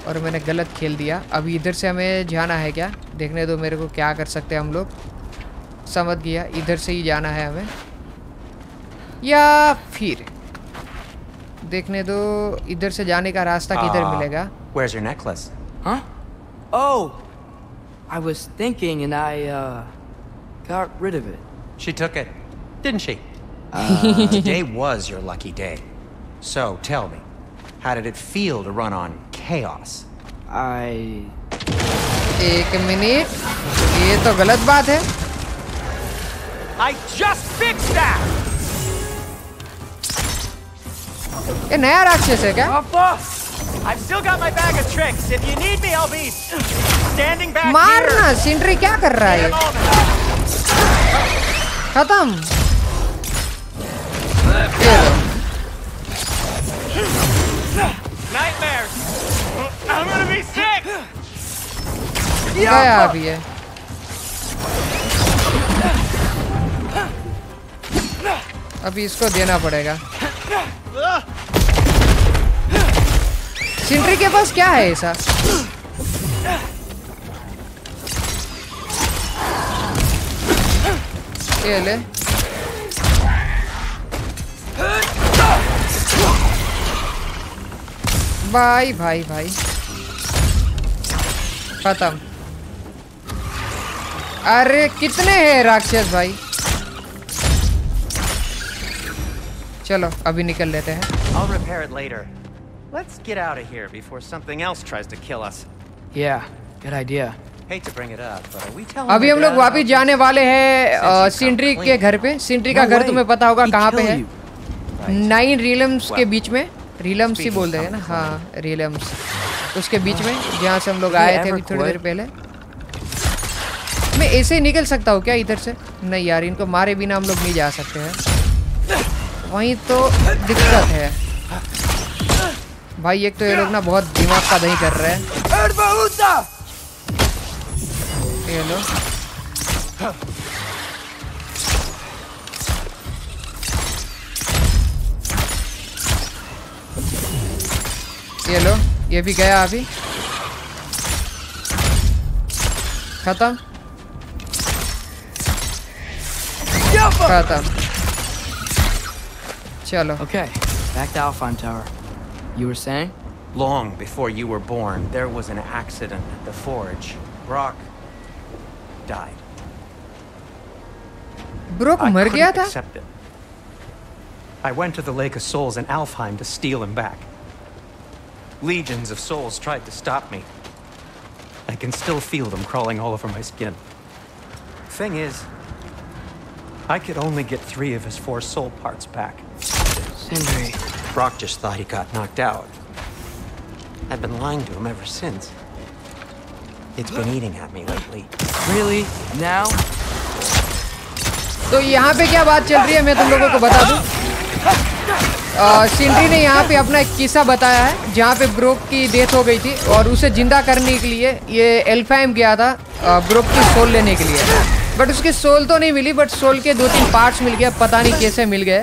और मैंने गलत खेल दिया अभी इधर से हमें जाना है क्या देखने दो मेरे को क्या कर सकते हैं हम लोग समझ गया इधर से ही जाना है हमें या फिर देखने दो इधर से जाने का रास्ता किधर Ah, मिलेगा Where's your necklace? Huh? Oh! I was thinking and I, uh, got rid of it. She took it, didn't she? Today was your lucky day. So tell me, how did it feel to run on chaos? I. एक minute ये तो गलत बात है I just fixed that! ये नया राक्षस है क्या I've still got my bag of tricks. If you need me, I'll be standing back मारना here. सिंड्री क्या कर रहा है In A moment. खत्म Nightmares. I'm gonna be sick. गया अभी है अभी इसको देना पड़ेगा सिंट्री के पास क्या है ऐसा ये ले भाई भाई भाई खत्म अरे कितने हैं राक्षस भाई चलो अभी निकल लेते हैं I'll repair it later. Let's get out of here before something else tries to kill us. Yeah, good idea. Hate to bring it up, but are we telling अभी हम लोग वापिस जाने वाले हैं अ, सिंड्री के. घर पे सिंड्री का घर. तुम्हें पता होगा कहाँ पे है. नाइन रिलम्स के बीच में रिलम्स ही बोल बोलते हैं ना? हाँ रिलम्स। उसके बीच में जहाँ से हम लोग आए थे अभी थोड़ी देर पहले। मैं ऐसे ही निकल सकता हूँ क्या इधर से? नहीं यार इनको मारे बिना हम लोग नहीं जा सकते हैं। वहीं तो दिक्कत है। भाई एक तो ये लोग ना बहुत दिमाग का दही कर रहे हैं। ये लो। ये लो ये भी गया अभी खत्म खत्म चलो Okay, back to Alphon Tower. You were saying? Long before you were born, there was an accident at the forge. Brock died. Brok I मर गया couldn't था accept it. I went to the Lake of Souls in Alfheim to steal him back. Legions of souls tried to stop me. I can still feel them crawling all over my skin. Thing is, I could only get three of his four soul parts back. Sindri. Brock just thought he got knocked out. I've been lying to him ever since. It's been eating at me lately. Really? Now? तो यहाँ पे क्या बात चल रही है मैं तुम लोगों को बता दूं अ, सिंड्री ने यहाँ पे अपना एक किस्सा बताया है जहाँ पे ब्रोक की डेथ हो गई थी और उसे ज़िंदा करने के लिए ये एल्फाइम गया था अ, ब्रोक की सोल लेने के लिए। बट उसकी सोल तो नहीं मिली बट सोल के दो तीन पार्ट्स मिल गया पता नहीं कैसे मिल गए।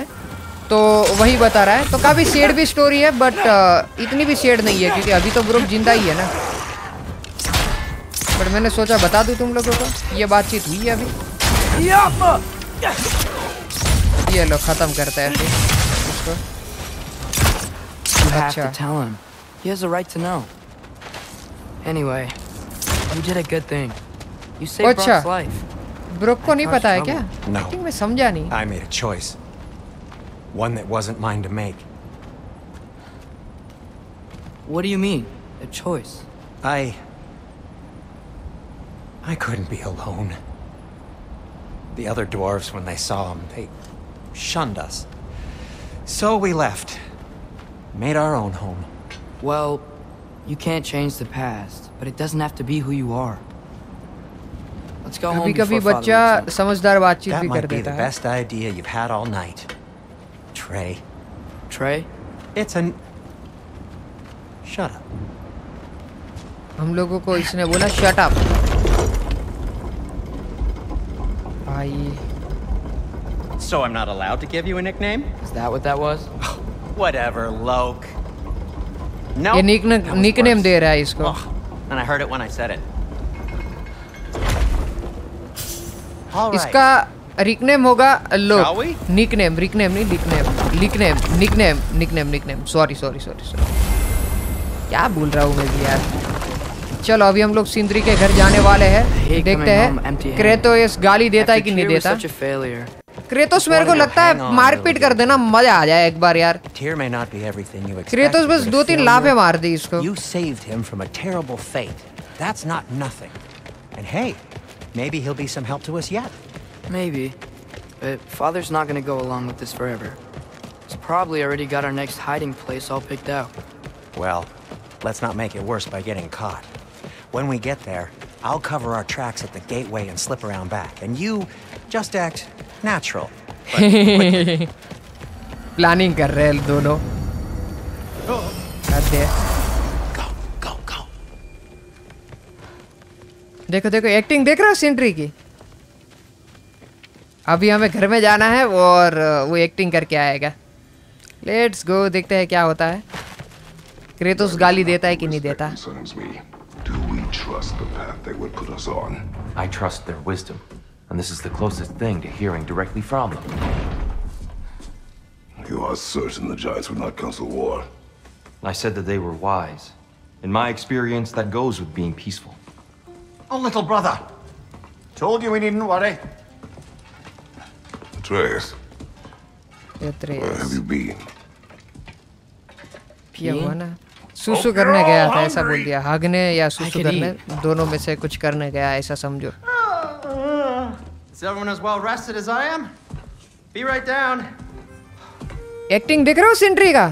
तो वही बता रहा है। तो काफ़ी शेड भी स्टोरी है बट इतनी भी शेड नहीं है क्योंकि अभी तो ब्रोक ज़िंदा ही है ना। बट मैंने सोचा बता दूँ तुम लोगों को ये बातचीत हुई है अभी। ये लो खत्म करते हैं। फिर have Acha. to tell him. He has a right to know. Anyway, you did a good thing. You saved Acha. Brock's life. Brok को नहीं caused पता है क्या trouble. No. I think मैं समझा नहीं I made a choice. One that wasn't mine to make. What do you mean? A choice? I. I couldn't be alone. The other dwarves, when they saw him, they shunned us. So we left. Made our own home. Well, you can't change the past, but it doesn't have to be who you are. Let's go home कभी कभी before Father बच्चा wakes up. समझदार बातचीत That भी कर might be देता the है best idea you've had all night. Trey. Trey? It's an. Shut up. हम लोगों को इसने बोला शट अप भाई So I'm not allowed to give you a nickname? Is that what that was? Whatever, Loke. No. ये निक nickname दे रहा है इसको And I heard it when I said it. All right. इसका रिकनेम होगा लोक? निकनेम रिकनेम नहीं nickname nickname nickname nickname nickname sorry sorry sorry sorry क्या बोल रहा हूँ मैं भी यार चलो अभी हम लोग सिंदरी के घर जाने वाले हैं देखते हैं empty-handed. क्रेतोस गाली देता है कि नहीं देता such a failure. क्रेतोस मेरे को Wanna go लगता है hang on, मारपीट कर little देना मजा आ जाए एक बार यार Tyr may not be everything you expect. Kratos बस दो तीन लाफे मार दी इसको You saved him from a terrible fate. That's not nothing. And hey, maybe he'll be some help to us yet. Maybe. But Father's not gonna go along with this forever. He's probably already got our next hiding place all picked out. Well, let's not make it worse by getting caught. When we get there, I'll cover our tracks at the gateway and slip around back, and you just act natural. Planning कर रहे हैं दोनों हैं Go, go, go. देखो देखो acting देख रहे हो सेंट्री की अभी हमें घर में जाना है और वो एक्टिंग करके आएगा लेट्स गो देखते हैं क्या होता है क्रेतोस गाली देता है कि नहीं देता. Do we trust the path they would put us on? I trust their wisdom, and this is the closest thing to hearing directly from them. You are certain the Giants would not counsel war? I said that they were wise. In my experience, that goes with being peaceful. Oh, little brother. Told you we needn't worry. Atreus, Atreus. where have you been? किया हुआ ना सुसु करने गया था ऐसा बोल दिया हगने या सुसु can करने दोनों में से कुछ करने गया ऐसा समझो Is everyone as well rested as I am? Be right down. Acting देख रहे हो सेंट्री का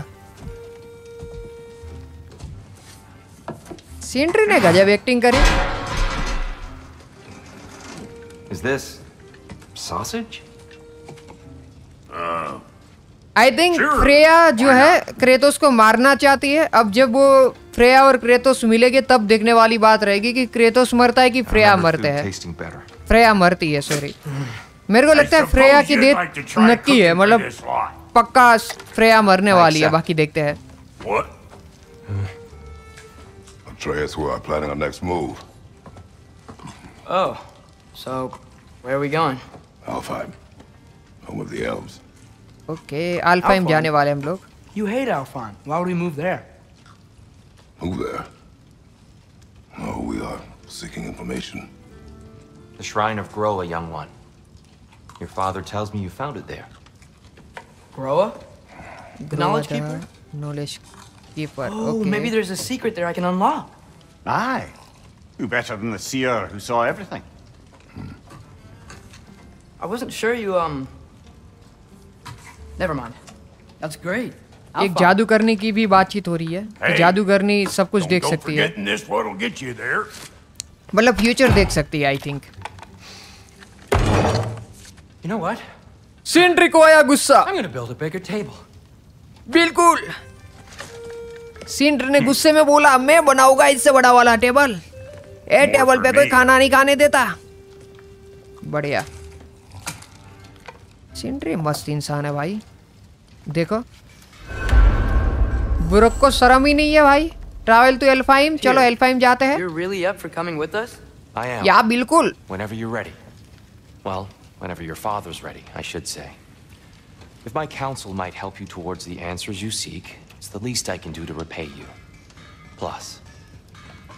सेंट्री ने गजब एक्टिंग करी Is this sausage? I think Freya जो है क्रेतोस को मारना चाहती है अब जब वो फ्रेया और क्रेतोस मिलेंगे तब देखने वाली बात रहेगी कि क्रेतोस मरता है कि फ्रेया मरते हैं tasting better. फ्रेया मरती है सॉरी मेरे को लगता है फ्रेया की डेथ नक्की है मतलब पक्का फ्रेया मरने वाली है बाकी देखते हैं? Atreus, we are planning our next move. Oh, so where are we going? Alfheim. Home of the elves. Okay Alfheim जाने वाले हम लोग You hate Alfheim. Why would we move there? Who there? Oh, we are seeking information. The Shrine of Groa, young one. Your father tells me you found it there. Groa? The Knowledge Keeper? Knowledge keeper Oh, maybe there's a secret there I can unlock. Aye. Who better than the seer who saw everything? I wasn't sure you, um... Never mind. That's great. एक जादूगरनी की भी बातचीत हो रही है कि जादूगरनी सब कुछ देख सकती है this what'll get you there. मतलब फ्यूचर देख सकती है I think You know what? Sindri को आया गुस्सा I'm gonna build a bigger table. बिल्कुल। सेंट्री ने गुस्से में बोला मैं बनाऊँगा इससे बड़ा वाला टेबल ए टेबल पे कोई खाना नहीं खाने देता। बढ़िया। सेंट्री मस्त इंसान है भाई। देखो। बुरक को शर्म ही नहीं है भाई। ट्रैवल टू एल्फाइम चलो एल्फाइम जाते हैं। really up for coming with us? I am. या बिल्कुल। Whenever you're ready. Well, whenever your father's ready, I should say. If my counsel might help you towards the answers you seek, it's the least I can do to repay you. Plus,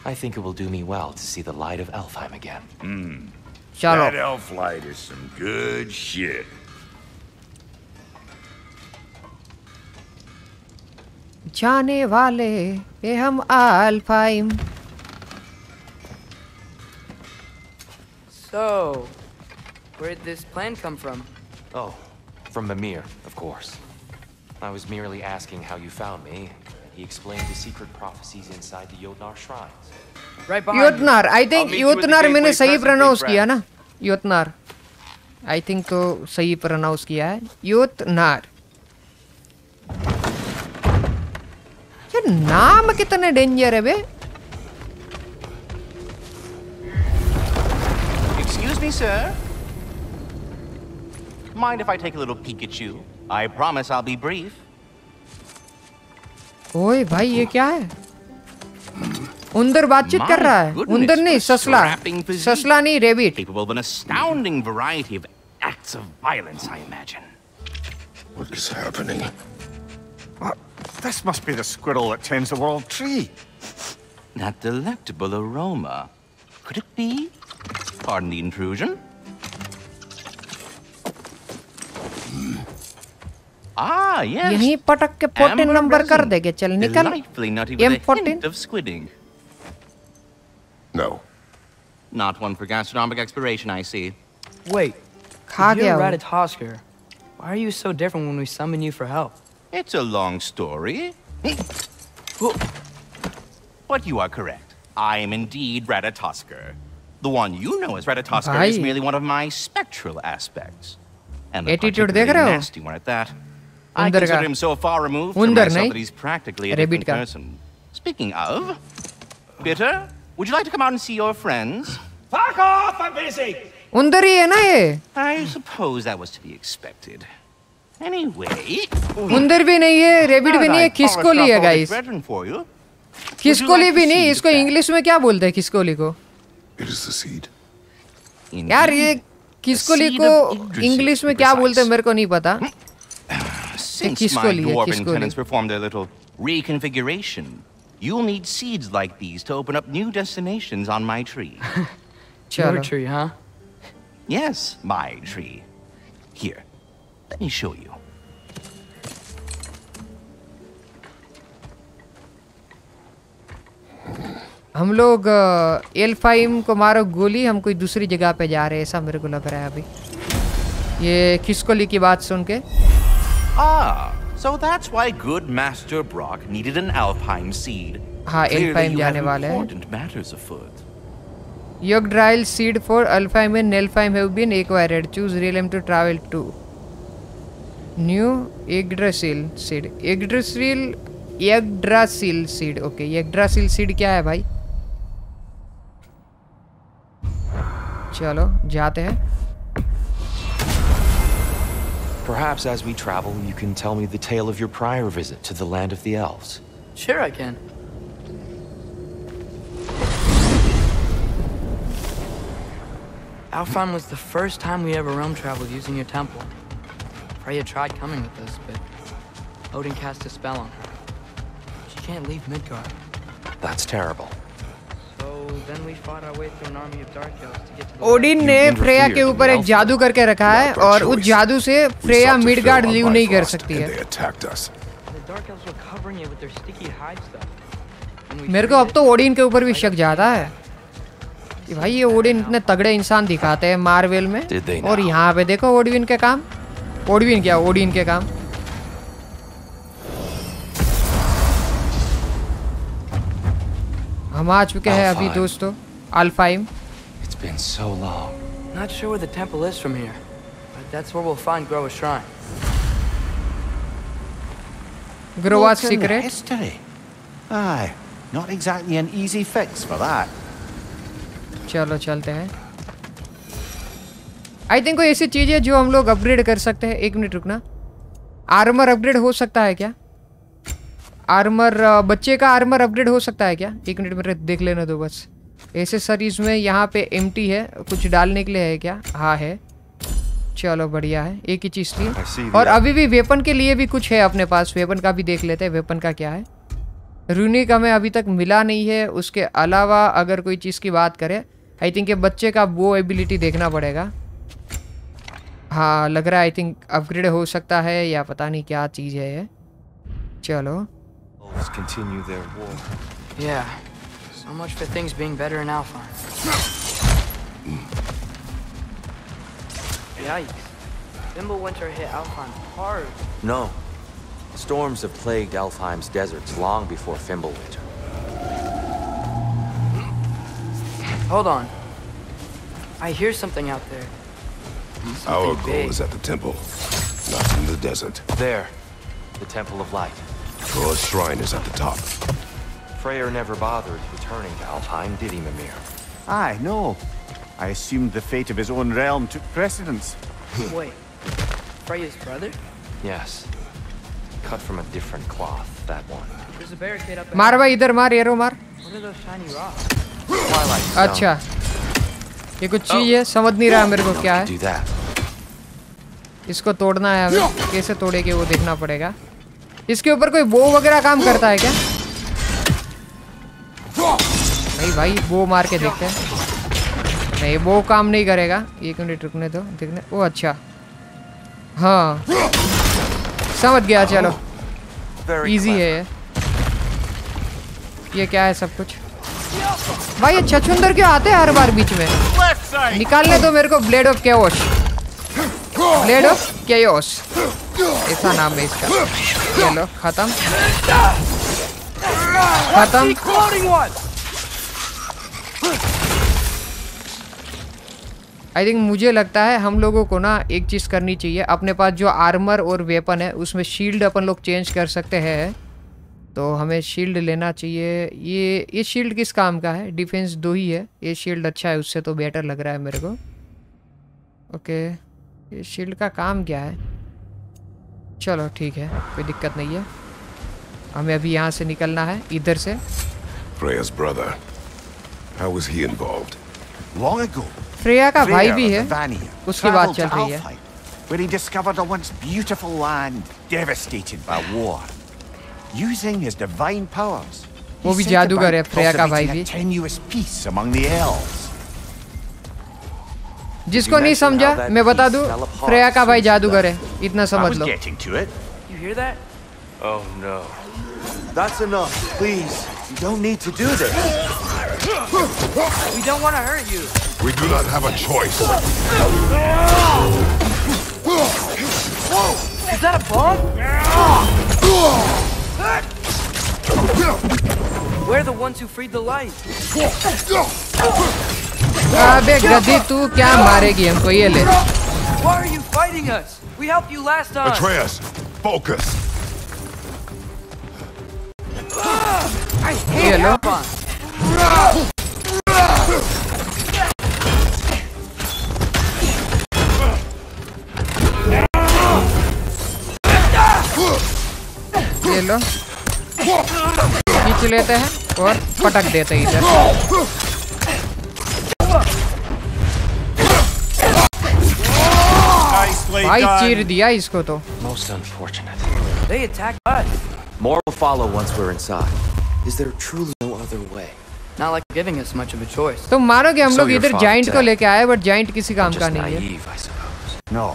I think it will do me well to see the light of Elfheim again. चलो That elf light is some good shit. जाने वाले ये हम अल्फाइम So, where did this plan come from? Oh, from Mimir, of course. I was merely asking how you found me. He explained the secret prophecies inside the Jotnar shrines. Right behind you. Jotnar I I'll think meet you at the Jotnar मैंने gateway सही presently, pronounce Brad. किया ना योतनार I think तो सही pronounce किया है योतनार ये नाम कितने डेंजर है बे Excuse me, sir. Mind if I take a little peek at you? I promise I'll be brief. ओए भाई ये क्या है उंदर बातचीत कर रहा है goodness, उंदर नहीं what a ससला strapping physique. ससला नहीं rabbit Capable of an astounding variety of acts of violence, I imagine. What is happening? What? This must be the squirrel that tends the world tree. That delectable aroma. Could it be? Pardon the intrusion. Ah, yes. यहीं पटक के fourteen Amber number कर resin. देगे चल निकल Delightfully nutty with a M14 hint of squidding. No. Not one for gastronomic exploration, I see. Wait, खा You're गया वो। Ratatoskr. Why are you so different when we summon you for help? It's a long story. But you are correct. I am indeed Ratatoskr. The one you know as Ratatoskr is Bhai. merely one of my spectral aspects. And Attitude देख रहे हो? that. उंदर का। him so far removed उंदर नहीं, that he's practically a rabbit का। person. Speaking of, Bitter, would you like to come out and see your friends? Fuck off! I'm busy! उंदर ही है ना ये I suppose that was to be expected. Anyway, उंदर भी नहीं है rebate भी नहीं है खिसकोली है गाइस खिसकोली भी नहीं इसको इंग्लिश में क्या बोलते हैं खिसकोली को It is the seed. यार ये खिसकोली seed को of Yggdrasil, इंग्लिश में to be क्या बोलते हैं precise. मेरे को नहीं पता Since Kiskoli my है, dwarven Kiskoli. tenants performed their little reconfiguration, you'll need seeds like these to open up new destinations on my tree. Your चलो tree, huh? yes, my tree. Here, let me show you. हम लोग L फाइम को मारो गोली हम कोई दूसरी जगह पे जा रहे हैं ऐसा मेरे को लग रहा है अभी। ये किसको ली की बात सुन के? हाँ एल जाने वाले Yggdrasil seed for Alfheim and Helheim have been acquired choose realm to travel to new Yggdrasil seed Yggdrasil Yggdrasil seed okay Yggdrasil seed क्या है भाई? चलो जाते हैं Perhaps as we travel, you can tell me the tale of your prior visit to the land of the elves. Sure, I can. Alfheim was the first time we ever realm traveled using your temple. Freya tried coming with us, but Odin cast a spell on her. She can't leave Midgard. That's terrible. Odin ने Freya के ऊपर एक जादू करके रखा है और उस जादू से फ्रेया मिडगार्ड लीव नहीं कर सकती है। मेरे को अब तो ओडिन के ऊपर भी शक जाता है कि भाई ये ओडिन इतने तगड़े इंसान दिखाते हैं मार्वेल में और यहाँ पे देखो ओडविन के काम। ओडविन क्या? ओडिन के काम। हम आ चुके हैं अभी दोस्तों। Alfheim it's been so long not sure where the temple is from here but that's where we will find grover shrine grover secret history I not exactly an easy fix for that चलो चलते हैं। I think कोई ऐसी चीज़ है जो हम लोग upgrade कर सकते हैं। एक मिनट रुकना। आर्मर अपग्रेड हो सकता है क्या? आर्मर बच्चे का आर्मर अपग्रेड हो सकता है क्या? एक मिनट मेरे देख लेना दो बस। एसेसरीज में यहाँ पे एम है। कुछ डालने के लिए है क्या? हाँ है। चलो बढ़िया है। एक ही चीज़ थी। और अभी भी वेपन के लिए भी कुछ है अपने पास। वेपन का भी देख लेते हैं। वेपन का क्या है? रूनिक हमें अभी तक मिला नहीं है। उसके अलावा अगर कोई चीज़ की बात करें आई थिंक ये बच्चे का वो एबिलिटी देखना पड़ेगा। हाँ लग रहा है आई थिंक अपग्रेड हो सकता है या पता नहीं क्या चीज़ है ये। चलो। Elves continue their war. Yeah, so much for things being better in Alfheim. Yikes. Thimblewinter hit Alfheim hard. No. Storms have plagued Alfheim's deserts long before Fimbulwinter. Hold on. I hear something out there. Our goal big. is at the temple, not in the desert. There. The Temple of Light. Troy's shrine is at the top. Freyr never bothered returning to Alfheim, did he, Mimir? Aye, no. I assumed the fate of his own realm took precedence. Wait. Freya's brother? Yes. Cut from a different cloth, that one. There's a barricade up मार ahead. भाई इधर मार arrow मार What are those shiny rocks? Twilight Stone. अच्छा ये कुछ चीज है समझ नहीं रहा मेरे को क्या है Do that. इसको तोड़ना है हमें कैसे तोड़ेगे वो देखना पड़ेगा इसके ऊपर कोई बो वगैरह काम करता है क्या? नहीं भाई बो मार के देखते हैं। नहीं वो काम नहीं करेगा। एक मिनट रुकने दो देखने। ओ अच्छा। हाँ। समझ गया चलो। इजी है ये। ये क्या है सब कुछ? भाई ये छछुंदर क्यों आते हैं हर बार बीच में? निकालने दो मेरे को blade of chaos blade of chaos ऐसा नाम है इसका। ये लो, खत्म। खत्म। आई थिंक मुझे लगता है हम लोगों को ना एक चीज़ करनी चाहिए। अपने पास जो आर्मर और वेपन है, उसमें शील्ड अपन लोग चेंज कर सकते हैं। तो हमें शील्ड लेना चाहिए। ये ये शील्ड किस काम का है? डिफेंस दो ही है। ये शील्ड अच्छा है, उससे तो बेटर लग रहा है मेरे को। ओके ये शील्ड का काम क्या है चलो ठीक है कोई दिक्कत नहीं है हमें अभी यहाँ से निकलना है इधर से Freya's brother. How was he involved? Long ago, Freya का भाई भी है उसकी बात चल रही है where he discovered a once beautiful land devastated by war. Using his divine powers, he वो भी जादूगर है, about फ्रेया का भाई cultivating भी। a tenuous peace among the elves. जिसको नहीं समझा मैं बता दूं फ्रेया का भाई जादूगर है इतना I समझ was low getting to it. You hear that? Oh no. That's enough. Please. You don't need to do this. We don't want to hurt you. We do not have a choice. Is that a bomb? We're the ones who freed the light. अबे गधी तू क्या मारेगी हमको ये ले Why are you fighting us? We helped you last time. Atreus, focus. I hate ये ये लो खींच लेते हैं और पटक देते हैं इधर भाई चीर दिया इसको तो Most unfortunate. They attacked us. More will follow once we're inside. Is there truly no other way? Not like giving us much of a choice. तो मारोगे हम लोग इधर जाइंट को लेके आए बट जाइंट किसी काम का नहीं है. No.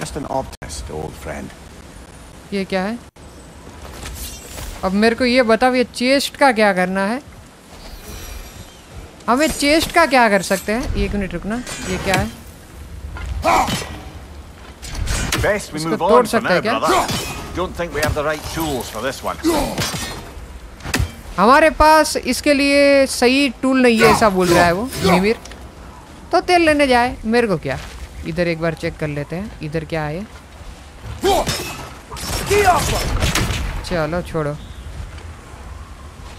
Just an optimist, old friend. ये क्या है अब मेरे को ये बताओ ये चेस्ट का क्या करना है हमें चेस्ट का क्या कर सकते हैं एक मिनट रुकना ये क्या है Best we move on for now, brother. Don't think we have the right tools for this one. हमारे पास इसके लिए सही टूल नहीं है ऐसा बोल रहा है वो निमिर तो तेल लेने जाए मेरे को क्या इधर एक बार चेक कर लेते हैं इधर क्या है चलो छोड़ो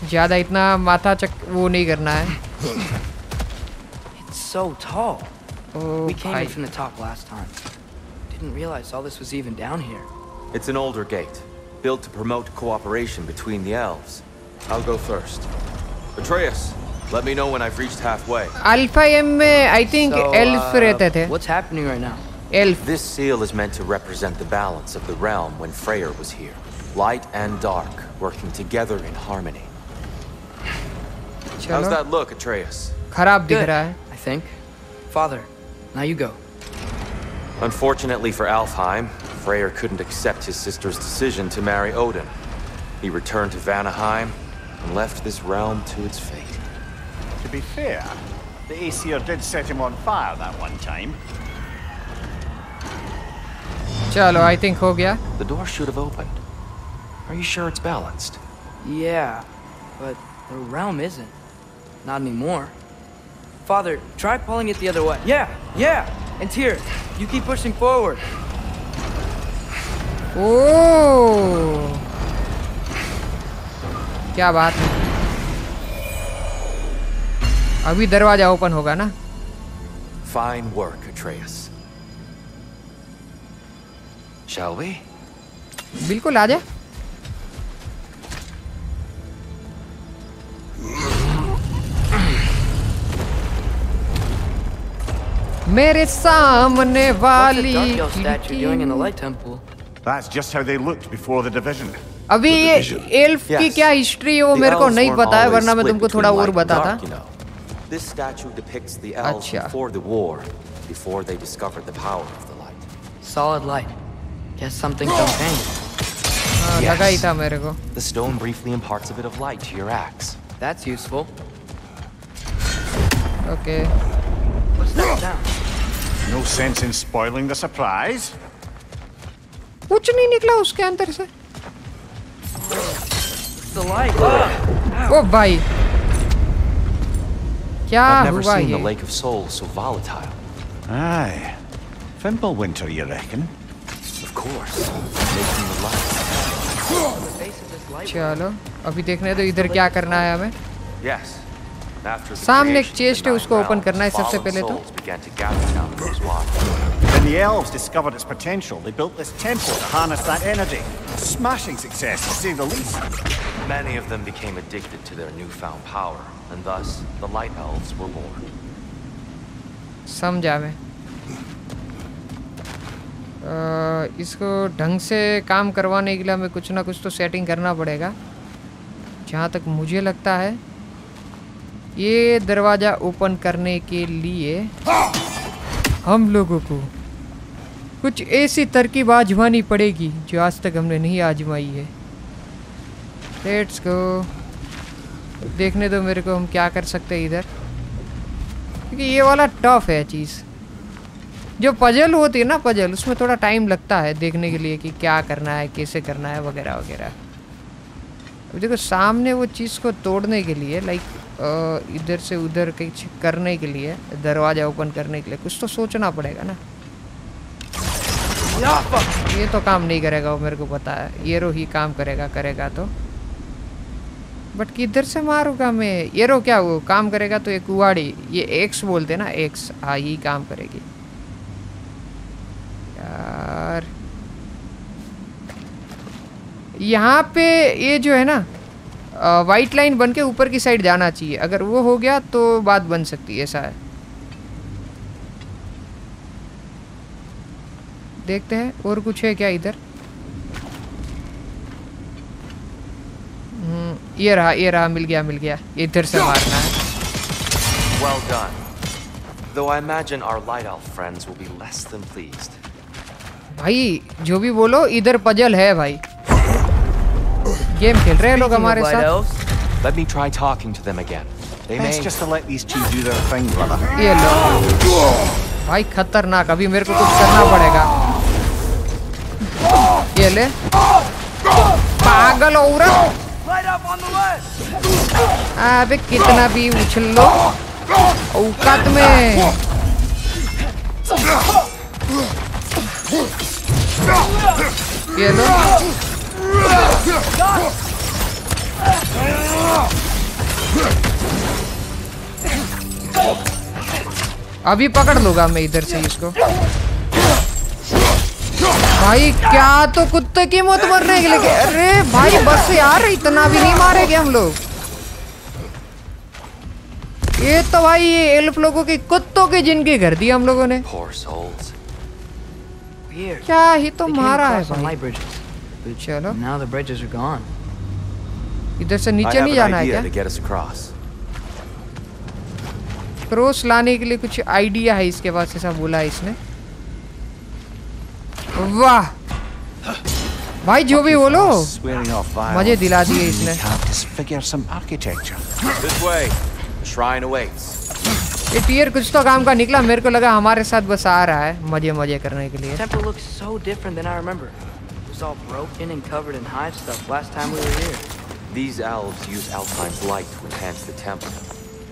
ज़्यादा इतना माथा चक वो नहीं करना है It's so tall. O We came in from the top last time. Didn't realize all this was even down here. It's an older gate, built to promote cooperation between the elves. I'll go first. Atreus, let me know when I've reached halfway. Alfheim में I think So, elf uh, रहते थे What's happening right now? Elf This seal is meant to represent the balance of the realm when Freyr was here. Light and dark, working together in harmony. How's चलो that look, Atreus? खराब दिख Good, रहा है I think. Father, now you go. Unfortunately for Alfheim, Freyr couldn't accept his sister's decision to marry Odin. He returned to Vanaheim and left this realm to its fate. To be fair, the Aesir did set him on fire that one time. Chalo, I think ho. The door should have opened. Are you sure it's balanced? Yeah, but the realm isn't. Not anymore. Father, try pulling it the other way. Yeah, yeah. And Tyr, you keep pushing forward. ओ क्या बात है अभी दरवाज़ा open होगा ना Fine work, Atreus. Shall we? बिल्कुल आ जा में- Light Temple? That's just how they looked before the division. अभी ये एल्फ की Yes. क्या हिस्ट्री है वो The मेरे को नहीं पता है वरना मैं तुमको थोड़ा और बताता you know. This statue depicts the elves अच्छा। before the war, before they discovered the power of the light. Solid light. Guess something's unchanged. हाँ, Yes. लगा ही था मेरे को The stone briefly imparts a bit of light to your axe. That's useful. Okay What's that sound? No sense in spoiling the surprise. कुछ नहीं निकला उसके अंदर से The light. ओ भाई क्या I've never हुआ seen the ये Lake of Souls so volatile. Aye. Fimbulwinter, you reckon? Of course. Making the light. चलो अभी देखने दो इधर क्या करना है हमें Yes. सामने एक चेस्ट है उसको ओपन करना है सबसे पहले तो. When the elves discovered its potential, they built this temple to harness that energy. Smashing success, to say the least. Many of them became addicted to their newfound power, and thus the Light Elves were born. समझा मैं इसको ढंग से काम करवाने के लिए हमें कुछ ना कुछ तो सेटिंग करना पड़ेगा जहाँ तक मुझे लगता है ये दरवाज़ा ओपन करने के लिए हम लोगों को कुछ ऐसी तरकीब आजमानी पड़ेगी जो आज तक हमने नहीं आजमाई है। लेट्स गो देखने दो मेरे को हम क्या कर सकते हैं इधर। क्योंकि ये वाला टफ है चीज़। जो पजल होती है ना पजल उसमें थोड़ा टाइम लगता है देखने के लिए कि क्या करना है, कैसे करना है, वगैरह वगैरह। अब देखो, सामने वो चीज़ को तोड़ने के लिए लाइक इधर से उधर कुछ करने के लिए दरवाज़ा ओपन करने के लिए कुछ तो सोचना पड़ेगा ना। ये तो काम नहीं करेगा वो मेरे को पता है। ये रो ही काम करेगा करेगा तो। बट किधर से मारूँगा मैं? ये रो क्या वो काम करेगा तो ये कुआड़ी ये एक्स बोलते ना एक्स हाँ यही काम करेगी। यार। यहाँ पे ये जो है ना वाइट लाइन बन के ऊपर की साइड जाना चाहिए। अगर वो हो गया तो बात बन सकती है ऐसा है। देखते हैं और कुछ है क्या इधर? हम्म, ये रहा ये रहा मिल गया मिल गया। इधर से मारना है। Well done. Though I imagine our Light Elf friends will be less than pleased. भाई जो भी बोलो इधर पजल है भाई। गेम खेल रहे हैं लोग हमारे साथ Let me try talking to them again. They may. Just to let these two do their thing, brother. ये लो भाई खतरनाक अभी मेरे को कुछ करना पड़ेगा ये ले पागल औरत अबे कितना भी उछल लो औकात में ये लो अभी पकड़ लूँगा मैं इधर से इसको। भाई क्या तो कुत्ते की मौत मरने के लिए अरे भाई बस यार इतना भी नहीं मारेंगे हम लोग। ये तो भाई ये एल्फ लोगों की कुत्तों की ज़िंदगी कर दी हम लोगों ने. क्या ही तो मारा है भाई। चलो now the bridges are gone इधर से नीचे नहीं जाना है क्या? क्रॉस लाने के लिए कुछ आइडिया है इसके पास ऐसा बोला है इसने। वाह! भाई जो भी बोलो। मज़े दिला दिए इसने। ये टीयर कुछ तो काम का निकला। मेरे को लगा हमारे साथ बस आ रहा है मज़े मज़े करने के लिए। Was all broken and covered in hive stuff last time we were here. These elves use Alphine's light to enhance the temple.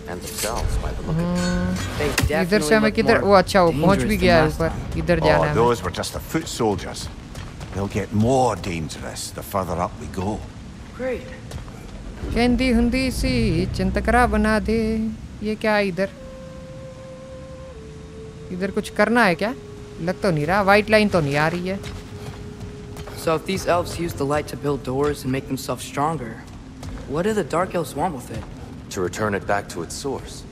And themselves, by the look of it. They इधर definitely से हमें look किधर more वो अच्छा वो पहुँच भी dangerous गया है than last ऊपर इधर जाना Oh, है those were just the foot soldiers. They'll get more dangerous the further up we go. Great. कहती हुंदी सी चिंतकरा बना दे ये क्या इधर इधर कुछ करना है क्या लग तो नहीं रहा वाइट लाइन तो नहीं आ रही है So if these elves use the light to build doors and make themselves stronger, what do the dark elves want with it? To return it back to its source.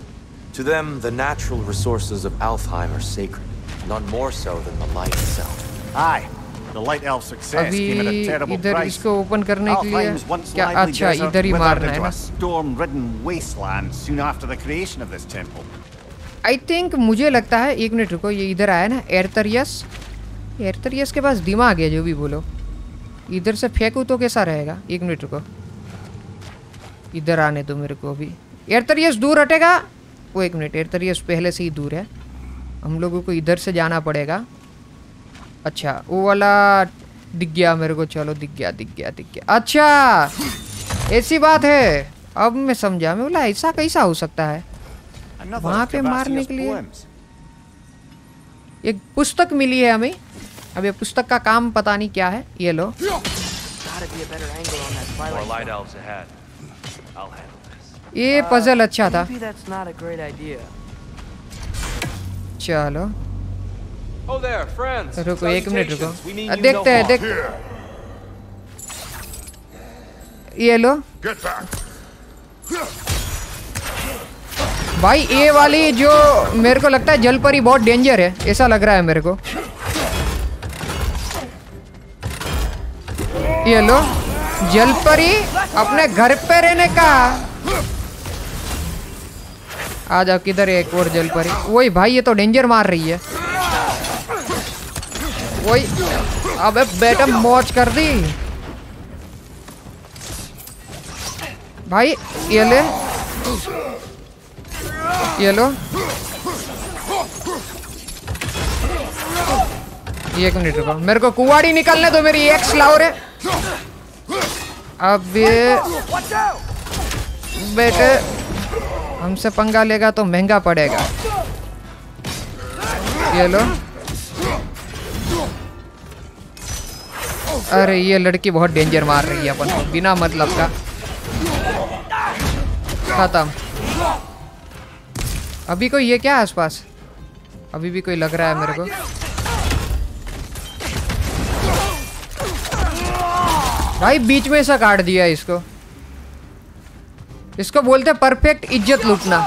To them, the natural resources of Alfheim are sacred, none more so than the light itself. Aye. The light elf success अभी came at a terrible इधर price. इसको open करने के लिए Alfheim's once क्या lively अच्छा desert इधर ही withered मारना है into ना a storm-ridden wasteland soon after the creation of this temple. I think मुझे लगता है एक मिनट रुको ये इधर आया ना एरतरियस एरतरियस के पास दिमाग है जो भी बोलो इधर से फेंकू तो कैसा रहेगा? एक मिनट को इधर आने दो मेरे को अभी। एरतरियस दूर हटेगा? वो एक मिनट एरतरियस पहले से ही दूर है। हम लोगों को इधर से जाना पड़ेगा। अच्छा वो वाला दिख गया मेरे को। चलो दिख गया दिख गया दिख गया। अच्छा ऐसी बात है। अब मैं समझा मैं बोला ऐसा कैसा हो सकता है? वहाँ पे मारने के लिए एक पुस्तक मिली है हमें। अब ये पुस्तक का काम पता नहीं क्या है ये लो। ये पजल अच्छा था। चलो। रुको एक मिनट रुको। देखते हैं देख ये लो। भाई ये वाली जो मेरे को लगता है जलपरी बहुत डेंजर है ऐसा लग रहा है मेरे को। ये लो जल परी अपने घर पे रहने का। आ जाओ, किधर एक और जलपरी? वही भाई, ये तो डेंजर मार रही है। वही अबे बेटा, मौज कर दी। भाई, ये ले। ये लो। एक मिनट रुको। मेरे को कुवाड़ी निकालने दो, मेरी एक्स लाओ रे। अब बेटे हमसे पंगा लेगा तो महँगा पड़ेगा। ये लो। अरे, ये लड़की बहुत डेंजर मार रही है अपन को, बिना मतलब का। खत्म। अभी कोई ये क्या आसपास? अभी भी कोई लग रहा है मेरे को? भाई बीच में से काट दिया इसको। इसको बोलते हैं परफेक्ट इज़्ज़त लूटना।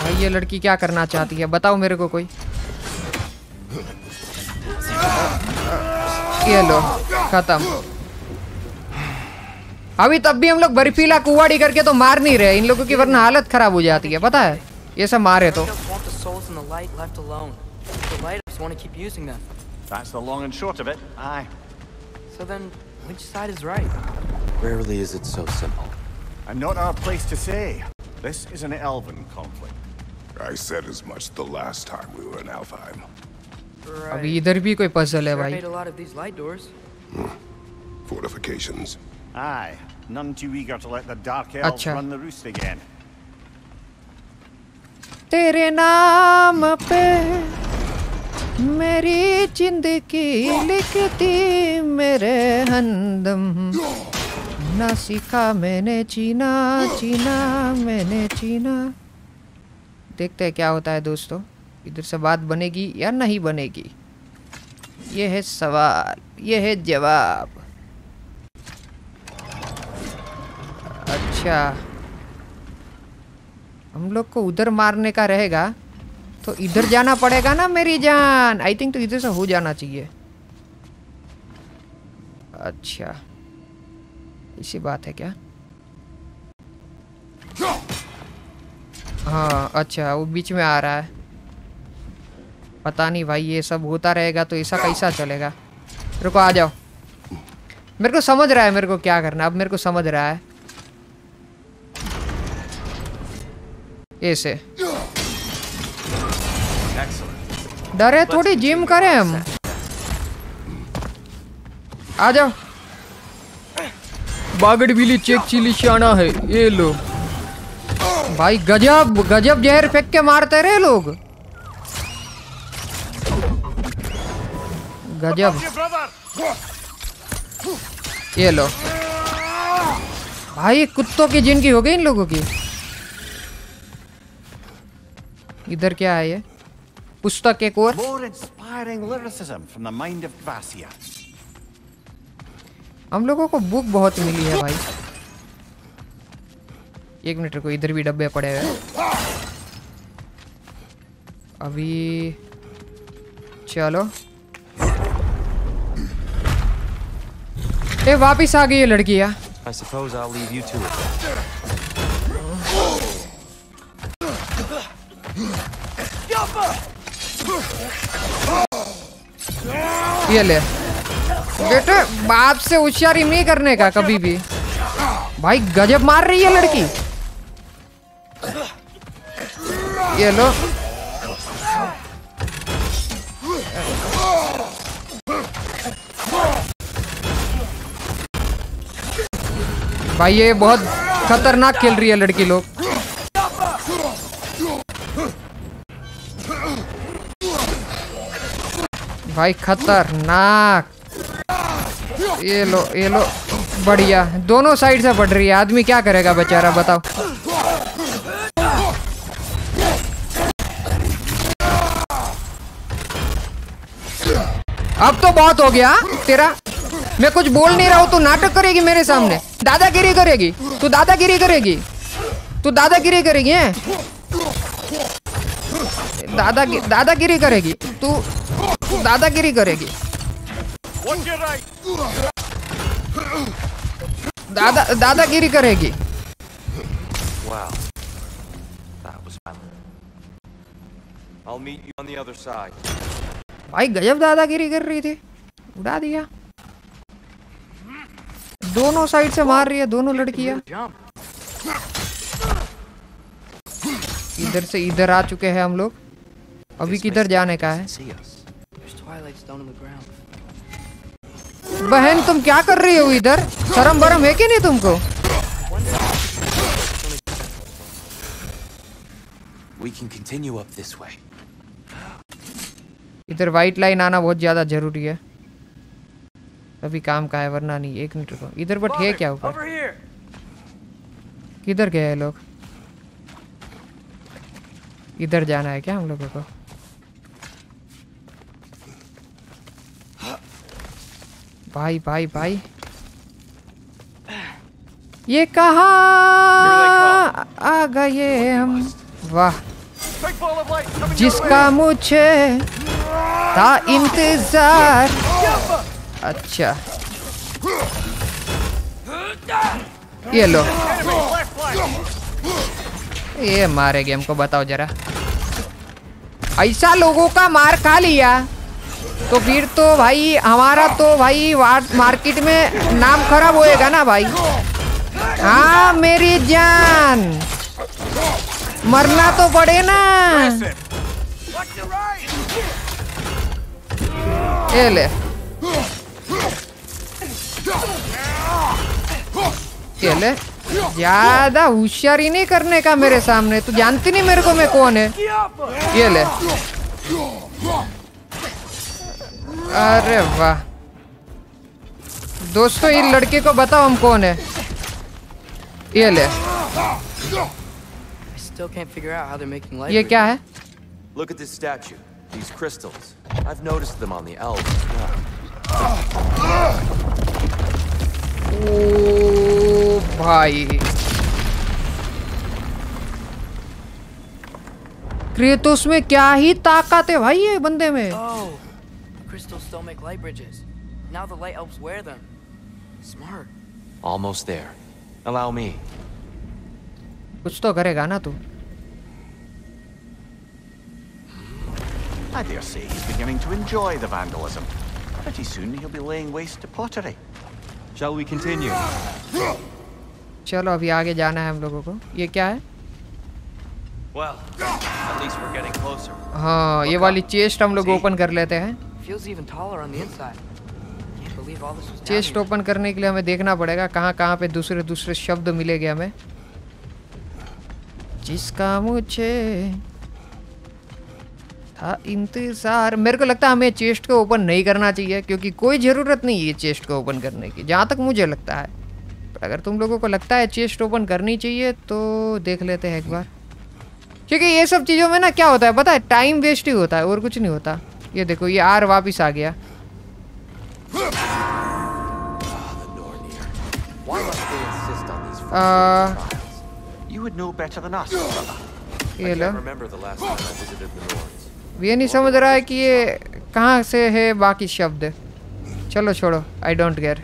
भाई ये लड़की क्या करना चाहती है? बताओ मेरे को कोई। ये लो खत्म। अभी तब भी हम लोग बर्फीला कुवाड़ी करके तो मार नहीं रहे इन लोगों की वरना हालत खराब हो जाती है पता है? ये सब मारे तो. That's the long and short of it. Aye. So then, which side is right? Rarely is it so simple. And not our place to say. This is an elven conflict. I said as much the last time we were in Alfheim. Right. अभी इधर भी कोई puzzle है Sure भाई made a lot of these light doors. Fortifications. Aye. None too eager to let the dark elves Acha. run the roost again. तेरे नाम पे मेरी ज़िंदगी लिखती मेरे हंदम। ना सीखा मैंने जीना जीना मैंने जीना। देखते हैं क्या होता है दोस्तों। इधर से बात बनेगी या नहीं बनेगी। ये है सवाल ये है जवाब। अच्छा। हम लोग को उधर मारने का रहेगा। तो इधर जाना पड़ेगा ना मेरी जान। आई थिंक तो इधर से हो जाना चाहिए। अच्छा। इसी बात है क्या? हाँ अच्छा वो बीच में आ रहा है। पता नहीं भाई, ये सब होता रहेगा तो ऐसा कैसा चलेगा। रुको आ जाओ। मेरे को समझ रहा है मेरे को क्या करना अब मेरे को समझ रहा है। ऐसे। डरे थोड़ी जिम करें हम। आ जाओ। बागड़ बिली चेक चिली शाना है ये लो। भाई गजब गजब जहर फेंक के मारते रहे लोग। गजब। ये लो। भाई कुत्तों की ज़िंदगी हो गई इन लोगों की। इधर क्या है ये? पुस्तक एक और. हम लोगों को बुक बहुत मिली है भाई। एक मिनट रुको इधर भी डब्बे पड़े हुए हैं। अभी चलो। ए वापिस आ गई है लड़कियाँ I ये ले। बेटे, बाप से होशियारी नहीं करने का कभी भी। भाई, गजब मार रही है लड़की। ये लो। भाई, ये बहुत खतरनाक खेल रही है लड़की लोग। भाई, खतरनाक। ये लो ये लो, बढ़िया। दोनों साइड से बढ़ रही है। आदमी क्या करेगा बेचारा, बताओ। अब तो बहुत हो गया तेरा। मैं कुछ बोल नहीं रहा हूँ, तू नाटक करेगी मेरे सामने। दादागिरी करेगी। तू दादागिरी करेगी। तू दादागिरी करेगी, हैं? दादा दादागिरी करेगी। तू दादागिरी करेगी। दादा दादागिरी करेगी। Wow. That was fun. I'll meet you on the other side. भाई गजब दादागिरी कर रही थी। उड़ा दिया। दोनों साइड से मार रही है दोनों लड़कियाँ। इधर से इधर आ चुके हैं हम लोग। अभी किधर जाने का है? बहन तुम क्या कर रही हो इधर? शर्म बरम है कि नहीं तुमको? We can continue up this way. इधर वाइट लाइन आना बहुत ज़्यादा ज़रूरी है। अभी काम का है वरना नहीं एक मिनट रुको। इधर बट है क्या ऊपर? किधर गए हैं लोग? इधर जाना है क्या हम लोगों को? भाई भाई भाई। ये कहा आ गए हम? वाह। जिसका मुझे था इंतज़ार। अच्छा। ये लो। ये मारेगे हमको बताओ जरा। ऐसा लोगों का मार खा लिया। तो फिर तो भाई, हमारा तो भाई मार्केट में नाम खराब होएगा ना भाई। हाँ मेरी जान। मरना तो पड़े ना। ये ले। ये ले। ज़्यादा होशियारी नहीं करने का मेरे सामने। तू जानती नहीं मेरे को मैं कौन है? ये ले। अरे वाह दोस्तों इन लड़के को बताओ हम कौन है ये ले. ये क्या है Look at this statue. These crystals. I've noticed them on the elves as well. ओ भाई क्रेतोस में क्या ही ताकत है भाई ये बंदे में Oh, crystals still make light bridges. Now the light elves wear them. Smart. Almost there. Allow me. कुछ तो करेगा ना तू I dare say he's beginning to enjoy the vandalism. Pretty soon he'll be laying waste to pottery. Shall we continue? चलो अभी आगे जाना है हम लोगों को ये क्या है Well, at least we're getting closer. हाँ ये वाली चेस्ट हम लोग ओपन कर लेते हैं Feels even taller on the inside. Can't believe all this was down chest open करने के लिए हमें देखना पड़ेगा कहाँ कहाँ पे दूसरे दूसरे शब्द मिलेंगे हमें। जिसका मुझे था इंतज़ार। मेरे को लगता है हमें चेस्ट को ओपन नहीं करना चाहिए क्योंकि कोई ज़रूरत नहीं है चेस्ट को ओपन करने की जहाँ तक मुझे लगता है। पर अगर तुम लोगों को लगता है चेस्ट ओपन करनी चाहिए तो देख लेते हैं एक बार। क्योंकि ये सब चीज़ों में ना क्या होता है पता है? टाइम वेस्ट ही होता है और कुछ नहीं होता। ये देखो ये आर वापिस आ गया। uh, ये लो। ये नहीं समझ रहा है कि ये कहाँ से है बाकी शब्द। चलो छोड़ो आई डोंट केयर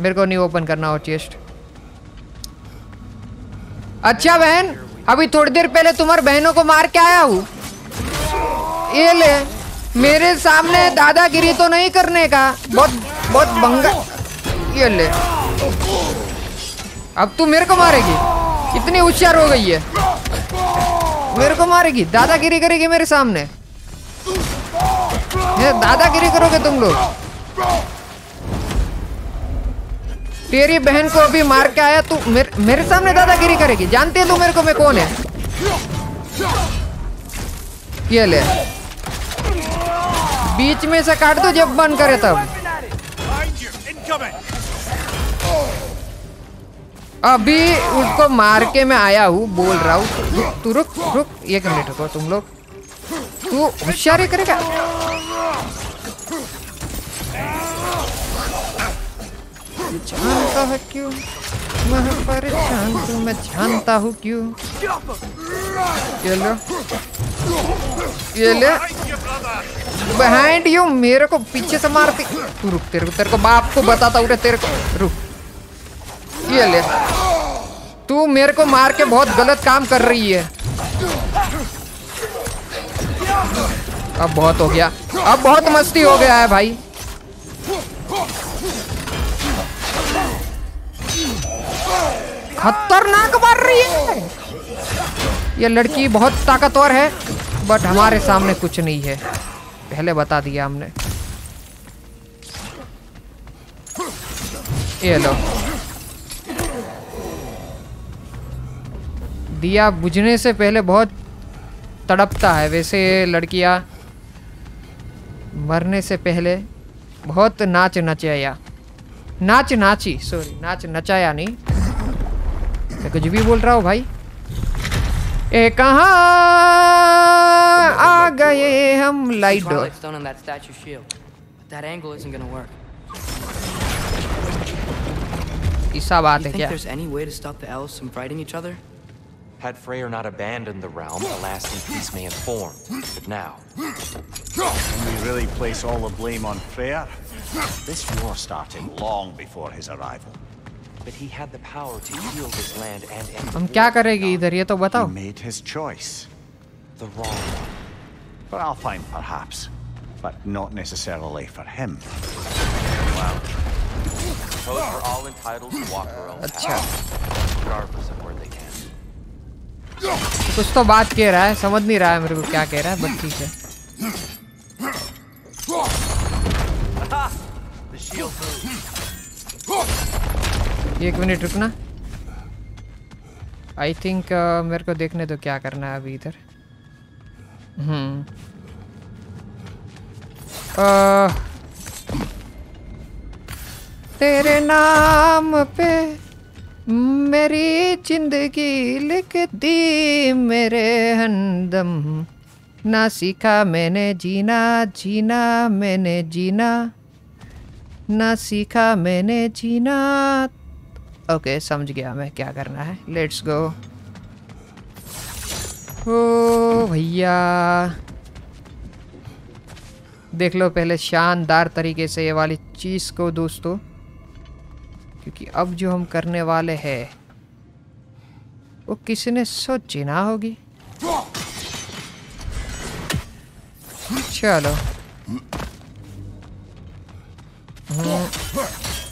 मेरे को नहीं ओपन करना हो चेस्ट अच्छा बहन अभी थोड़ी देर पहले तुम्हारे बहनों को मार के आया हूँ। ये ले। मेरे सामने दादागिरी तो नहीं करने का। बहुत बहुत भंगा ये ले। अब तू मेरे को मारेगी। इतनी होशियार हो गई है। मेरे को मारेगी। दादागिरी करेगी मेरे सामने। दादागिरी करोगे तुम लोग। तेरी बहन को अभी मार के आया तू मेरे, मेरे सामने दादागिरी करेगी। जानते है तू मेरे को मैं कौन है? ये ले। बीच में से काट दो जब बंद करे तब। अभी उसको मार के मैं आया हूँ, बोल रहा हूँ। तू रुक रुक, एक मिनट रुको तुम लोग। तू होशियारी करेगा? जानता है क्यों मैं परेशान मैं जानता हूँ क्यों ये लो ये ले बिहाइंड यू मेरे को पीछे से मारती तू रुक, तेरे को तेरे को बाप को बताता हूँ तेरे को। रुक। ये ले। तू मेरे को मार के बहुत गलत काम कर रही है। अब बहुत हो गया। अब बहुत मस्ती हो गया है भाई। खतरनाक मार रही है। ये लड़की बहुत ताकतवर है बट हमारे सामने कुछ नहीं है। पहले बता दिया हमने। ये लो। दिया बुझने से पहले बहुत तड़पता है, वैसे लड़कियाँ मरने से पहले बहुत नाच नचाया नाच नाची सॉरी नाच नचाया नहीं मैं कुछ भी बोल रहा हूँ भाई ए कहाँ आ गए हम light door Twilight stone on that statue shield. But that angle isn't gonna work. ऐसा बात You है think क्या there's any way to stop the elves from fighting each other? Had Freyr not abandoned the realm, a lasting peace may have formed. But now, Can we really place all the blame on Freyr? This war started long before his arrival. but he had the power to heal this land and end हम क्या करेंगे इधर ये तो बताओ He made his choice. the wrong one. For Alfheim, perhaps. But not necessarily for him. Suppose we're all entitled to walk our own अच्छा path, regardless of where they end. कुछ तो बात कह रहा है समझ नहीं रहा है मेरे को क्या कह रहा है बट ठीक है The shield moves. एक मिनट रुकना। आई थिंक uh, मेरे को देखने तो क्या करना है अभी इधर। हम्म। अह, तेरे नाम पे मेरी ज़िंदगी लिख दी मेरे हंदम। ना सीखा मैंने जीना जीना मैंने जीना। ना सीखा मैंने जीना। ओके, समझ गया मैं क्या करना है। लेट्स गो ओ भैया। देख लो पहले शानदार तरीके से ये वाली चीज़ को दोस्तों, क्योंकि अब जो हम करने वाले हैं, वो किसी ने सोची ना होगी। चलो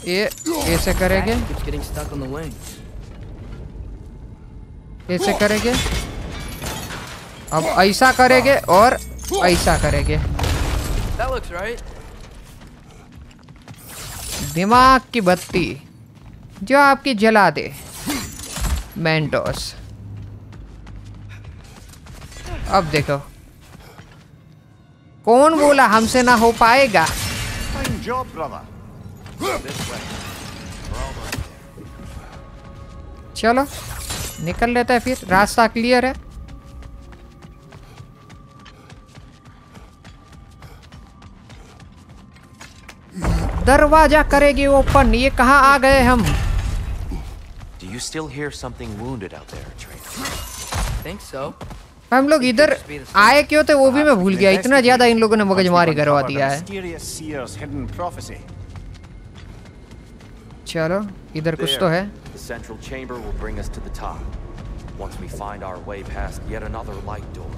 ये ऐसे करेंगे. ऐसे करेंगे अब ऐसा करेंगे और ऐसा करेंगे. दिमाग की बत्ती जो आपकी जला दे। मेंटोस अब देखो। कौन बोला हमसे ना हो पाएगा? चलो निकल लेते हैं फिर। रास्ता क्लियर है। दरवाज़ा करेगी ओपन। ये कहा आ गए हम? Do you still hear something wounded out there trainer think so हम लोग इधर आए क्यों थे वो भी मैं भूल गया इतना ज़्यादा इन लोगों ने मगजमारी करवा दिया है. चलो इधर कुछ तो है central chamber will bring us to the top. Once we find our way past yet another light door.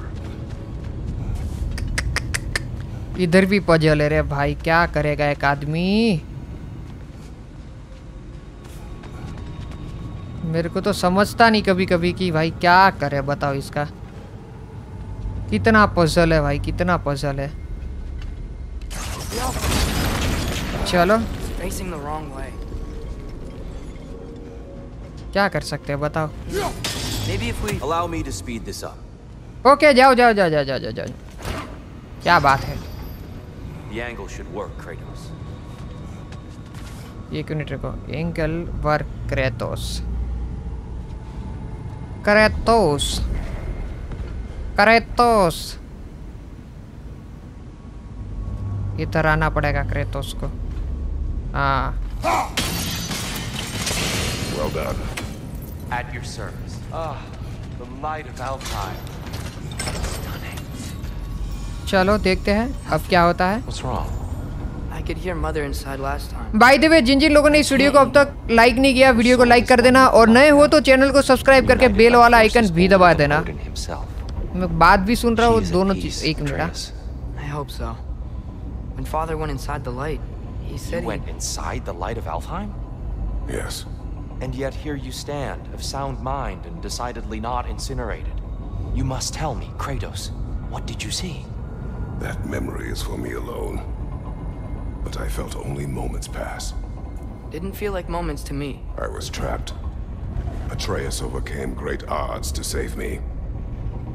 इधर भी पजल है रे भाई क्या करेगा एक आदमी मेरे को तो समझता नहीं कभी कभी कि भाई क्या करे बताओ इसका कितना पजल है भाई कितना पजल है। चलो. क्या कर सकते हैं बताओ. ओके जाओ जाओ जाओ जाओ जाओ जाओ जाओ। क्या बात है। एक मिनट रुको एंगल वर्क क्रेतोस क्रेतोस क्रेतोस इधर आना पड़ेगा क्रेतोस को हाँ Well done. At your service. Ah, the light of Alfheim. चलो देखते हैं अब क्या होता है What's wrong? I could hear mother inside last time. By the way जिन जिन लोगों ने इस वीडियो को अब तक लाइक नहीं किया वीडियो को लाइक कर देना और नए हो तो चैनल को सब्सक्राइब करके बेल वाला आइकन भी दबा देना. मैं बात भी सुन रहा हूँ She's at दोनों peace, चीज एक मिनट हाँ। Atreus. I hope so. When father went inside the light, he You said he... went inside the light of Alfheim? Yes. And yet here you stand, of sound mind and decidedly not incinerated. You must tell me, Kratos, what did you see? That memory is for me alone. But I felt only moments pass. Didn't feel like moments to me. I was trapped. Atreus overcame great odds to save me.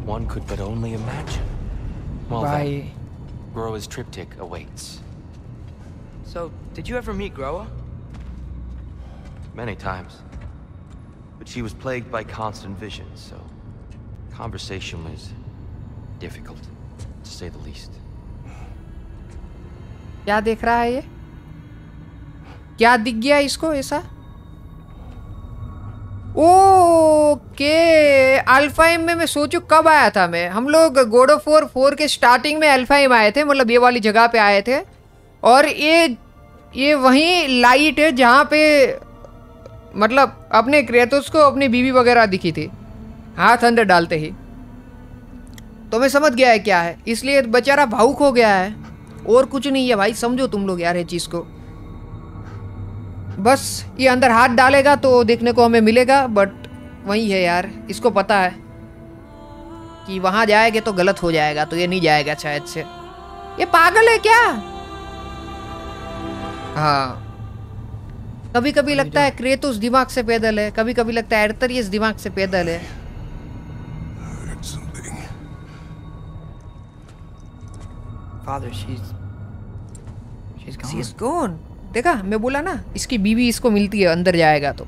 One could but only imagine. Well भाई then, Groa's triptych awaits. So, did you ever meet Groa? Many times. But she was plagued by constant visions, so conversation was difficult, to say the least. क्या देख रहा है ये क्या दिख गया इसको ऐसा ओके अल्फाइम में मैं सोचू कब आया था मैं। हम लोग गोडो फोर फोर के स्टार्टिंग में अल्फाइम आए थे मतलब ये वाली जगह पे आए थे। और ये ये वही लाइट है जहाँ पे मतलब अपने क्रेतोस को अपनी बीवी वगैरह दिखी थी। हाथ अंदर डालते ही। तो मैं समझ गया है क्या है। इसलिए बेचारा भावुक हो गया है। और कुछ नहीं है भाई, समझो तुम लोग यार ये चीज़ को। बस ये अंदर हाथ डालेगा तो देखने को हमें मिलेगा बट वही है यार इसको पता है कि वहाँ जाएँगे तो गलत हो जाएगा तो ये नहीं जाएगा शायद से ये पागल है क्या हाँ कभी कभी लगता है क्रेतुस दिमाग से पैदल है कभी कभी लगता है एर्थरियस दिमाग से पैदल है Father, she's... She's gone. She's gone. देखा मैं बोला ना इसकी बीवी इसको मिलती है अंदर जाएगा तो।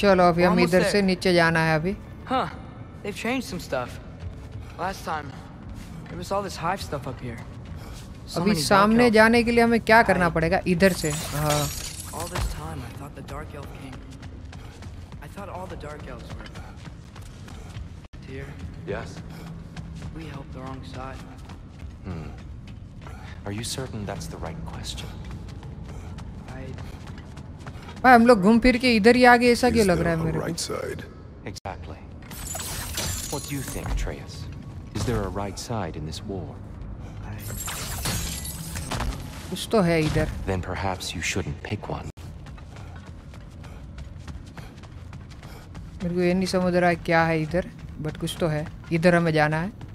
चलो अभी हम इधर से नीचे जाना है अभी Huh. They've changed some stuff. Last time, there was all this hive stuff up here. So अभी सामने जाने के लिए हमें क्या करना पड़ेगा इधर से हाँ All this time, I thought the Dark Elf King. I thought all the Dark Elves were. Dear, Yes? we helped the wrong side. Hmm. Are you certain that's the right question? I. हम लोग घूम फिर के इधर ही आगे ऐसा क्यों लग रहा है मेरे को right side? Exactly. What do you think, Atreus? Is there a right side in this war? कुछ तो है इधर Then perhaps you shouldn't pick one. मेरे को ये नहीं समझ रहा है क्या है इधर बट कुछ तो है इधर हमें जाना है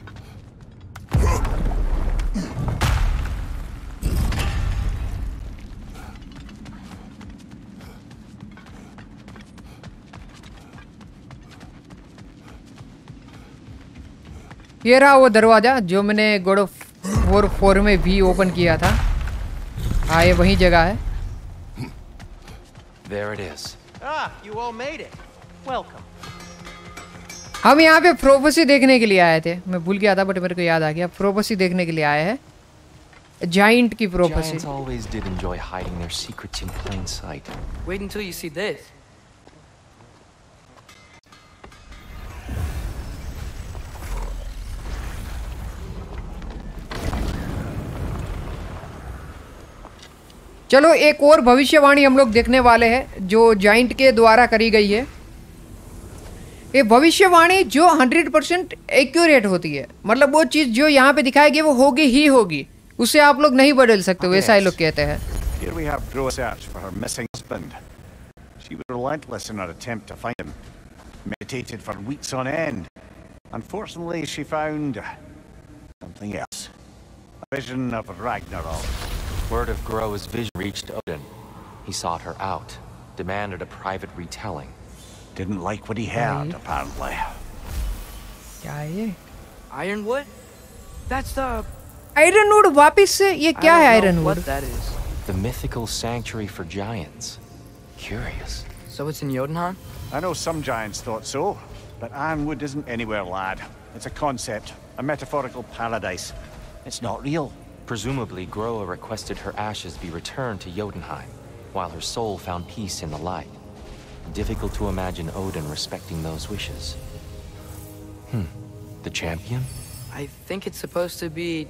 ये रहा वो दरवाज़ा जो मैंने गोड ऑफ़ फोर फोर में भी ओपन किया था हाँ ये वही जगह है There it is. Ah, you all made it. Welcome. हम यहाँ पे प्रोपसी देखने के लिए आए थे मैं भूल गया था बट मेरे को याद आ गया प्रोपसी देखने के लिए आए हैं जाइंट की prophecy Giants always did enjoy hiding their secrets in plain sight. Wait until you see this. चलो एक और भविष्यवाणी हम लोग देखने वाले हैं जो जाइंट के द्वारा करी गई है ये भविष्यवाणी जो 100 परसेंट एक्यूरेट होती है मतलब वो चीज़ जो यहाँ पे दिखाई गई वो होगी ही होगी उसे आप लोग नहीं बदल सकते वैसा ही लोग कहते हैं Here we have Gro's search for her missing husband. She was relentless in her attempt to find him. Meditated for weeks on end. Unfortunately, she found something else. A vision of Ragnarok. Word of Gro's vision reached Odin. He sought her out, demanded a private retelling. Didn't like what he heard, apparently. क्या है ये Ironwood? That's the. Iron would वापिस से ये क्या है iron wood What that is? The mythical sanctuary for giants. Curious. So it's in Jotunheim? I know some giants thought so, but Ironwood isn't anywhere, lad. It's a concept, a metaphorical paradise. It's not real. Presumably, Groa requested her ashes be returned to Jotunheim, while her soul found peace in the light. Difficult to imagine Odin respecting those wishes. Hmm. The champion? I think it's supposed to be.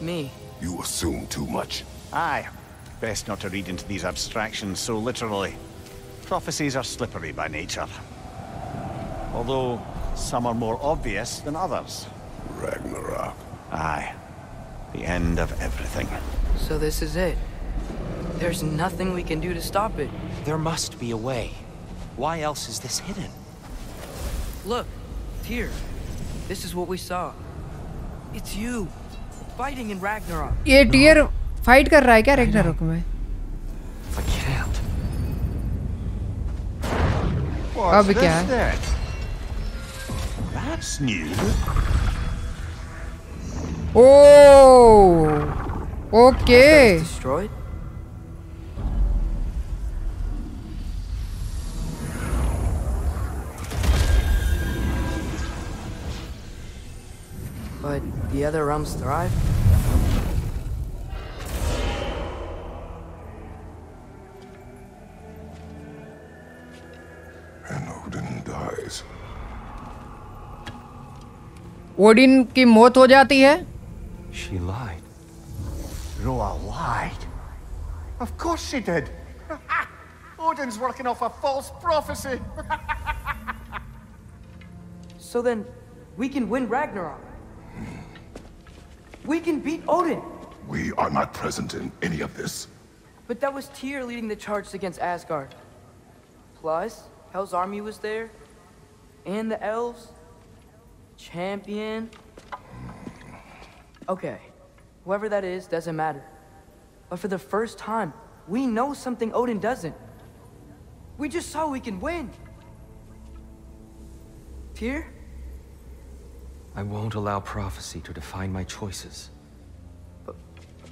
me. You assume too much. Aye. Best not to read into these abstractions so literally. Prophecies are slippery by nature. Although, some are more obvious than others. Ragnarok. Aye. The end of everything. So this is it. There's nothing we can do to stop it. There must be a way. Why else is this hidden? Look, here. This is what we saw. It's you. Fighting in Ragnarok. ये tier fight कर रहा है क्या Ragnarok में I can't. What's अब this क्या है? then? That's new. Oh okay Destroyed? But the other realms thrive? And Odin dies. Odin की मौत हो जाती है Of course she did. Odin's working off a false prophecy. So then, we can win Ragnarok. We can beat Odin. We are not present in any of this. But that was Tyr leading the charge against Asgard. Plus, Hell's army was there. And the elves. Champion. Okay. Whoever that is doesn't matter. But for the first time, we know something Odin doesn't. We just saw we can win. Tyr? I won't allow prophecy to define my choices. But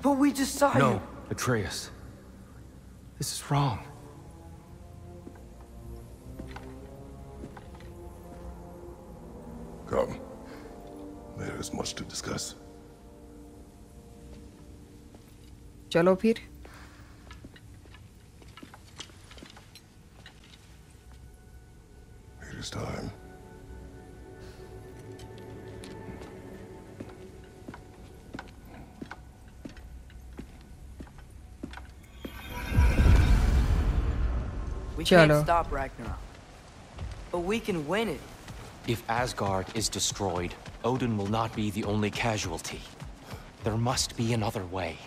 but we just saw No, you. Atreus. This is wrong. Come. There is much to discuss. चलो फिर It is time. We Chalo. can't stop Ragnarok. But we can win it. If Asgard is destroyed, Odin will not be the only casualty. There must be another way.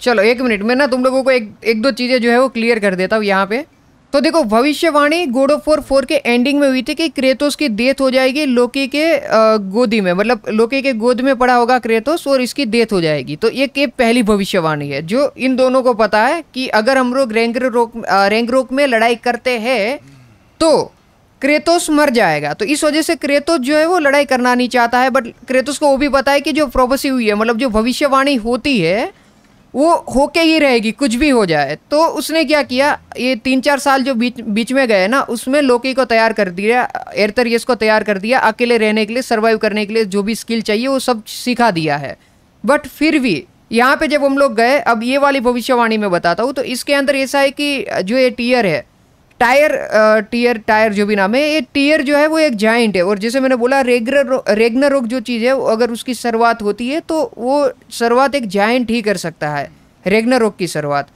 चलो, एक minute, मैं ना तुम लोगों को एक एक दो चीज़ें जो है वो क्लियर कर देता हूँ यहाँ पे। तो देखो, भविष्यवाणी गोड ऑफ़ फोर फोर के एंडिंग में हुई थी कि क्रेतोस की डेथ हो जाएगी लोकी के गोदी में। मतलब लोकी के गोद में पड़ा होगा क्रेतोस और इसकी डेथ हो जाएगी। तो ये के पहली भविष्यवाणी है, जो इन दोनों को पता है कि अगर हम लोग रैंक रोक रैंक रोक में लड़ाई करते हैं तो क्रेतोस मर जाएगा। तो इस वजह से क्रेतोस जो है वो लड़ाई करना नहीं चाहता है बट क्रेतोस को वो भी पता है कि जो प्रोफेसी हुई है मतलब जो भविष्यवाणी होती है वो होके ही रहेगी, कुछ भी हो जाए। तो उसने क्या किया, ये तीन चार साल जो बीच बीच में गए ना, उसमें लोकी को तैयार कर दिया एरतरियस को तैयार कर दिया, अकेले रहने के लिए सर्वाइव करने के लिए, जो भी स्किल चाहिए, वो सब सिखा दिया है। बट फिर भी, यहाँ पे जब हम लोग गए, अब ये वाली भविष्यवाणी में बताता हूँ तो इसके अंदर ऐसा है कि जो ये टीयर है टायर टीयर, टायर जो भी नाम है, ये टीयर जो है वो एक जाइंट है। और जैसे मैंने बोला रेगनर रेगनारोक जो चीज़ है, वो अगर उसकी शुरुआत होती है तो वो शुरुआत एक जाइंट ही कर सकता है रेगनर रोग की शुरुआत।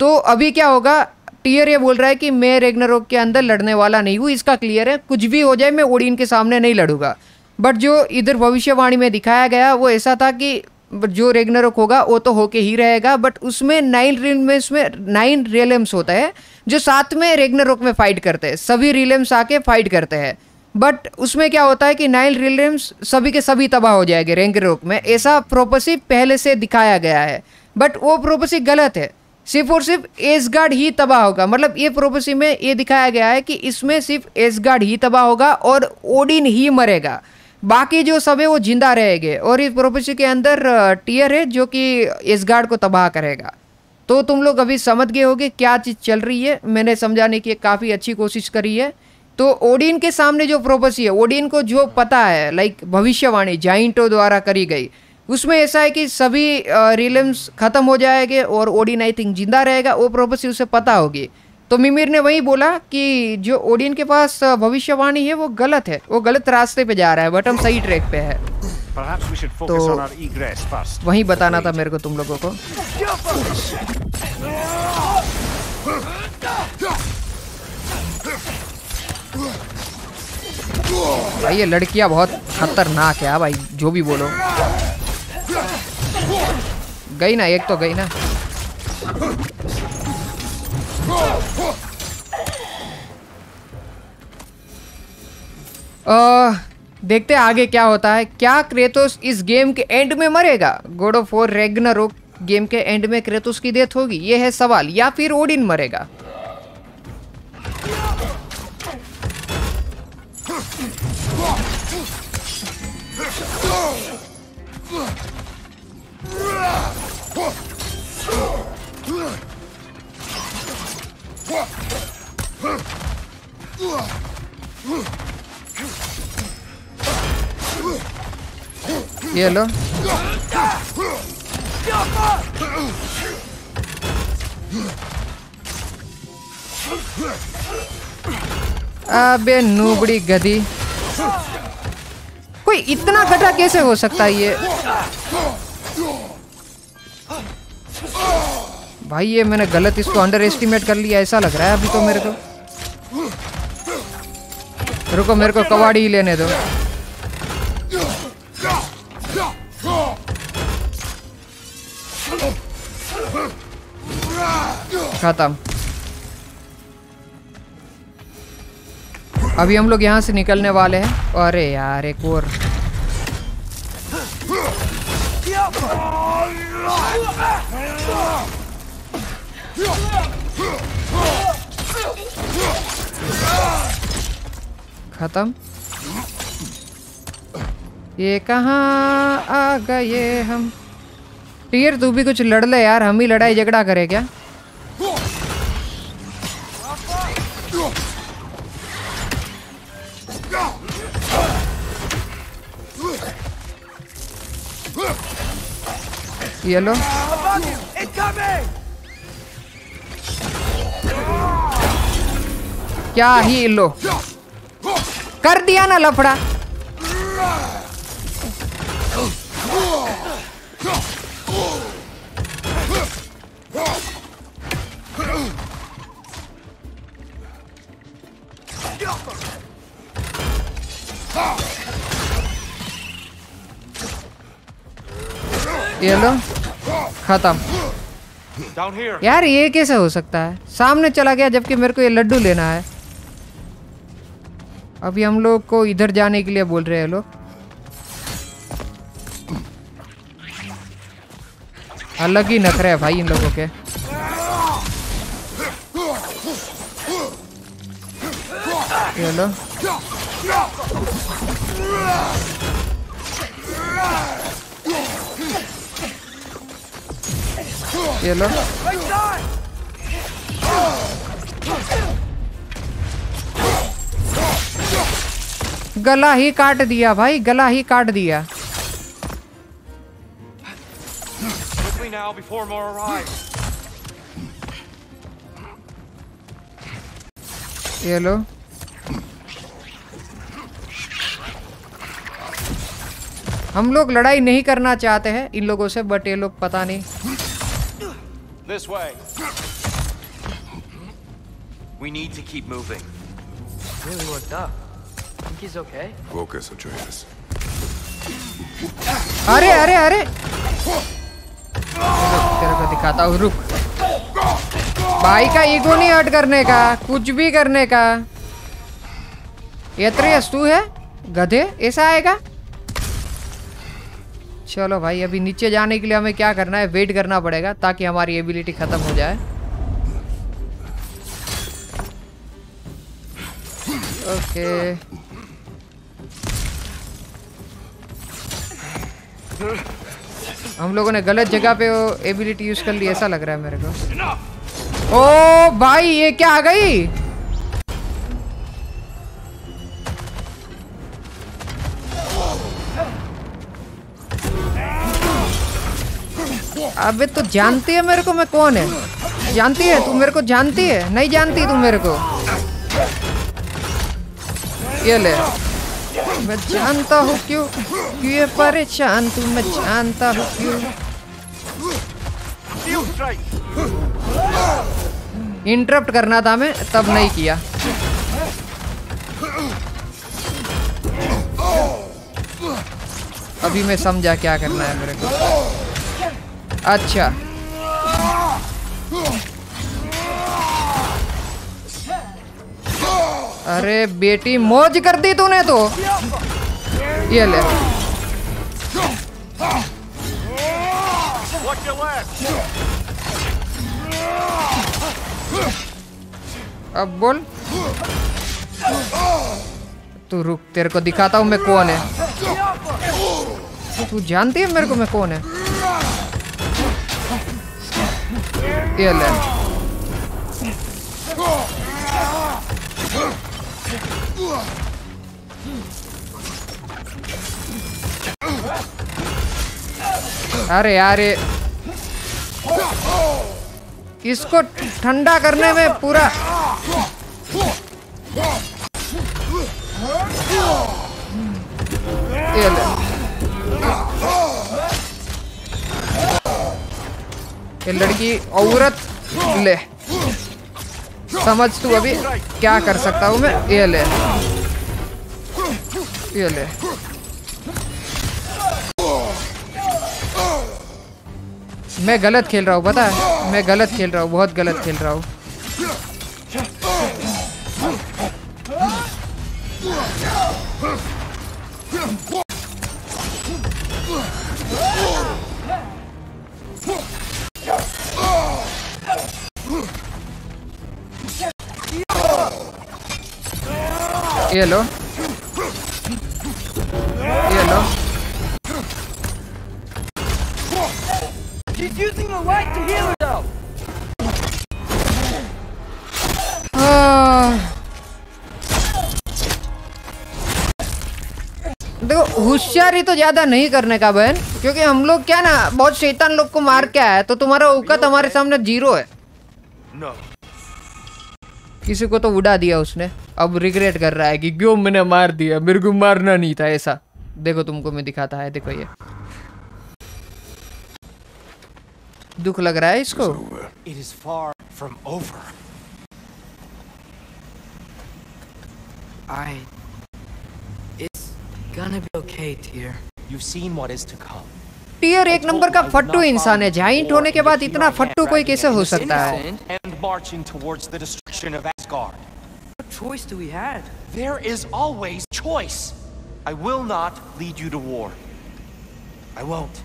तो अभी क्या होगा, टीयर ये बोल रहा है कि मैं रेगनर रोग के अंदर लड़ने वाला नहीं हूँ, इसका क्लियर है, कुछ भी हो जाए, मैं ओडिन के सामने नहीं लड़ूँगा। बट जो इधर भविष्यवाणी में दिखाया गया, वो ऐसा था कि जो रेगनारोक होगा, वो तो होके ही रहेगा बट उसमें नाइन रिलम्स में नाइन रिलम्स होता है, जो साथ में रेगनारोक में फाइट करते हैं। सभी रिलम्स आके फाइट करते हैं। बट उसमें क्या होता है कि नाइन रिलम्स सभी के सभी तबाह हो जाएँगे रेगनारोक में। ऐसा प्रोपसी पहले से दिखाया गया है। बट वो प्रोपसी गलत है। सिर्फ़ और सिर्फ़ एसगार्ड ही तबाह होगा। मतलब ये प्रोपसी में ये दिखाया गया है कि इसमें सिर्फ़ एसगार्ड ही तबाह होगा और ओडिन ही मरेगा। बाकी जो सब है वो ज़िंदा रहेंगे। और इस प्रोपोसी के अंदर टीयर है जो कि इस गार्ड को तबाह करेगा। तो तुम लोग अभी समझ गए होगे क्या चीज़ चल रही है। मैंने समझाने की काफ़ी अच्छी कोशिश करी है। तो ओडिन के सामने जो प्रोपोसी है ओडिन को जो पता है लाइक भविष्यवाणी जाइंटो द्वारा करी गई, उसमें ऐसा है कि सभी रिलम्स खत्म हो जाएँगे और ओडिन आई थिंक ज़िंदा रहेगा, वो प्रोपोसी उसे पता होगी। तो मिमिर ने वही बोला कि जो ओडिन के पास भविष्यवाणी है वो गलत है। वो गलत रास्ते पे जा रहा है बट हम सही ट्रैक पे है। तो वही बताना था मेरे को तुम लोगों को। भाई ये लड़कियाँ बहुत खतरनाक है भाई जो भी बोलो। गई ना एक तो गई ना। आ, देखते आगे क्या होता है। क्या क्रेतोस इस गेम के एंड में मरेगा? God of War Ragnarok game के एंड में क्रेतोस की डेथ होगी? ये है सवाल। या फिर ओडिन मरेगा? ये लो अबे नूबड़ी गधी। कोई इतना गधा कैसे हो सकता है ये? भाई, ये मैंने गलत इसको अंडर एस्टिमेट कर लिया, ऐसा लग रहा है अभी तो मेरे को। रुको, मेरे को कबाड़ी ही लेने दो। खत्म। अभी हम लोग यहाँ से निकलने वाले हैं। अरे यार, एक और। खत्म। ये कहाँ आ गए हम? टीयर तू भी कुछ लड़ ले यार, हम ही लड़ाई झगड़ा करे क्या? ये लो। क्या ही लो कर दिया ना लफड़ा। ये लो खत्म। यार ये कैसे हो सकता है? सामने चला गया जबकि मेरे को ये लड्डू लेना है। अभी हम लोग को इधर जाने के लिए बोल रहे हैं लोग। अलग ही नखरे है भाई इन लोगों के। ये लो। ये लो। गला ही काट दिया भाई गला ही काट दिया। ये लो। हम लोग लड़ाई नहीं करना चाहते हैं इन लोगों से बट ये लोग पता नहीं। Think he's okay? Focus, Atreus. अरे अरे अरे! तेरे को दिखाता हूँ रुक। भाई का ईगो नहीं हट करने का कुछ भी करने का। एत्रियस तू है? गधे ऐसा आएगा? चलो भाई अभी नीचे जाने के लिए हमें क्या करना है? वेट करना पड़ेगा ताकि हमारी एबिलिटी खत्म हो जाए। ओके हम लोगों ने गलत जगह पे एबिलिटी यूज़ कर ली, ऐसा लग रहा है मेरे को। ओ, भाई, ये क्या आ गई? अबे तो जानती है मेरे को मैं कौन है? जानती है? तू मेरे को जानती है? नहीं जानती तू मेरे को? ये ले। मैं जानता हूँ क्यों क्यों ये परेशान तू, मैं जानता हूँ क्यों। इंटरप्ट करना था मैं, तब नहीं किया। अभी मैं समझा क्या करना है मेरे को। अच्छा। अरे बेटी, मौज कर दी तूने तो। ये ले। अब बोल। तू रुक, तेरे को दिखाता हूँ मैं कौन है। तू जानती है मेरे को मैं कौन है? ये ले। अरे यार ये इसको ठंडा करने में पूरा ये ये लड़की औरत ले। समझ तू अभी क्या कर सकता हूँ मैं? ये ले। ये ले। मैं गलत खेल रहा हूँ, पता है? मैं गलत खेल रहा हूँ, बहुत गलत खेल रहा हूँ। ये लो ये लो She's using the light to heal herself. हाँ। देखो होशियारी तो ज़्यादा नहीं करने का बहन क्योंकि हम लोग क्या ना बहुत शैतान लोग को मार के आए तो तुम्हारा औकत हमारे सामने ज़ीरो है No. किसी को तो उड़ा दिया उसने अब रिग्रेट कर रहा है कि क्यों मैंने मार दिया मेरे को मारना नहीं था ऐसा देखो तुमको मैं दिखाता है देखो ये दुख लग रहा है इसको It is far from over. I. It's gonna be okay, Tyr. You've seen what is to come. Tyr एक नंबर का फट्टू इंसान है जाइंट होने के बाद इतना फट्टू कोई कैसे हो सकता है What choice do we have? There is always choice. I will not lead you to war. I won't.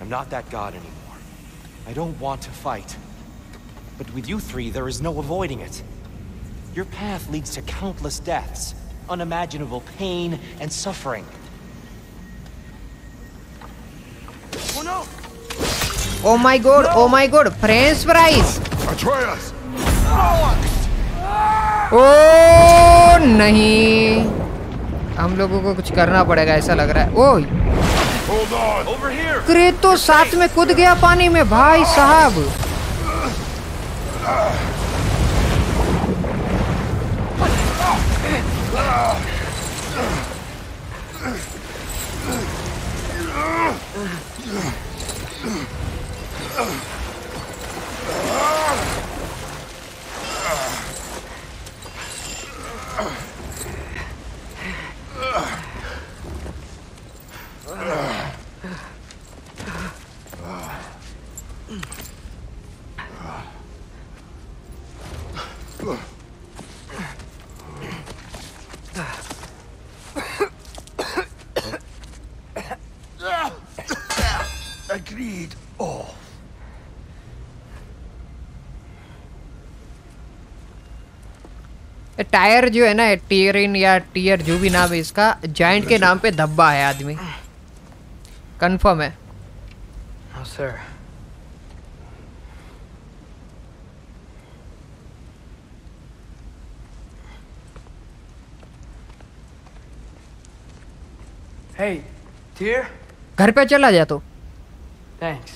I'm not that god anymore. I don't want to fight. But with you three, there is no avoiding it. Your path leads to countless deaths, unimaginable pain and suffering. Oh no! Oh my god, no. oh my god, Prince Price! Atreus! No! ओ नहीं। हम लोगों को कुछ करना पड़ेगा, ऐसा लग रहा है। ओ! क्रेत तो साथ में कूद गया पानी में, भाई साहब। Agreed. Oh. टायर जो है ना टीयर इन या टीयर जो भी नाम है इसका जॉइंट के नाम पे धब्बा है आदमी। कंफर्म है। सर हे घर पे चला जा तो। Thanks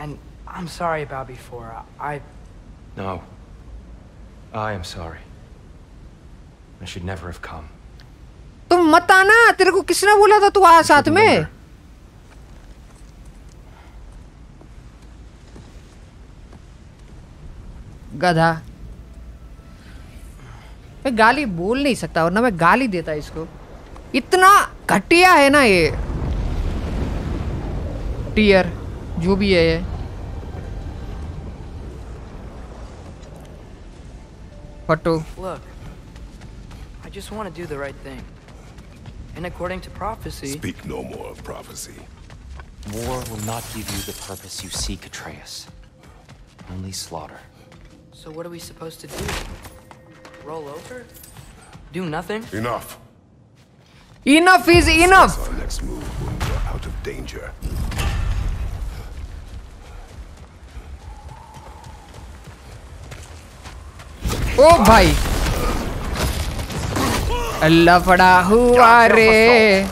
and I am sorry about before I know I am sorry I should never have come. तुम मत आना तेरे को किसने बोला था तू आ साथ में? गधा। मैं गाली बोल नहीं सकता और वरना मैं गाली देता इसको। इतना घटिया है ना ये। टीयर जो भी है ये। फटो। Look, just want to do the right thing. And according to prophecy... Speak no more of prophecy. War will not give you the purpose you seek, Atreus. Only slaughter. So what are we supposed to do? Roll over? Do nothing? Enough. Enough is enough! That's our next move when we are out of danger. Oh, bhai! लफड़ा हुआ रे।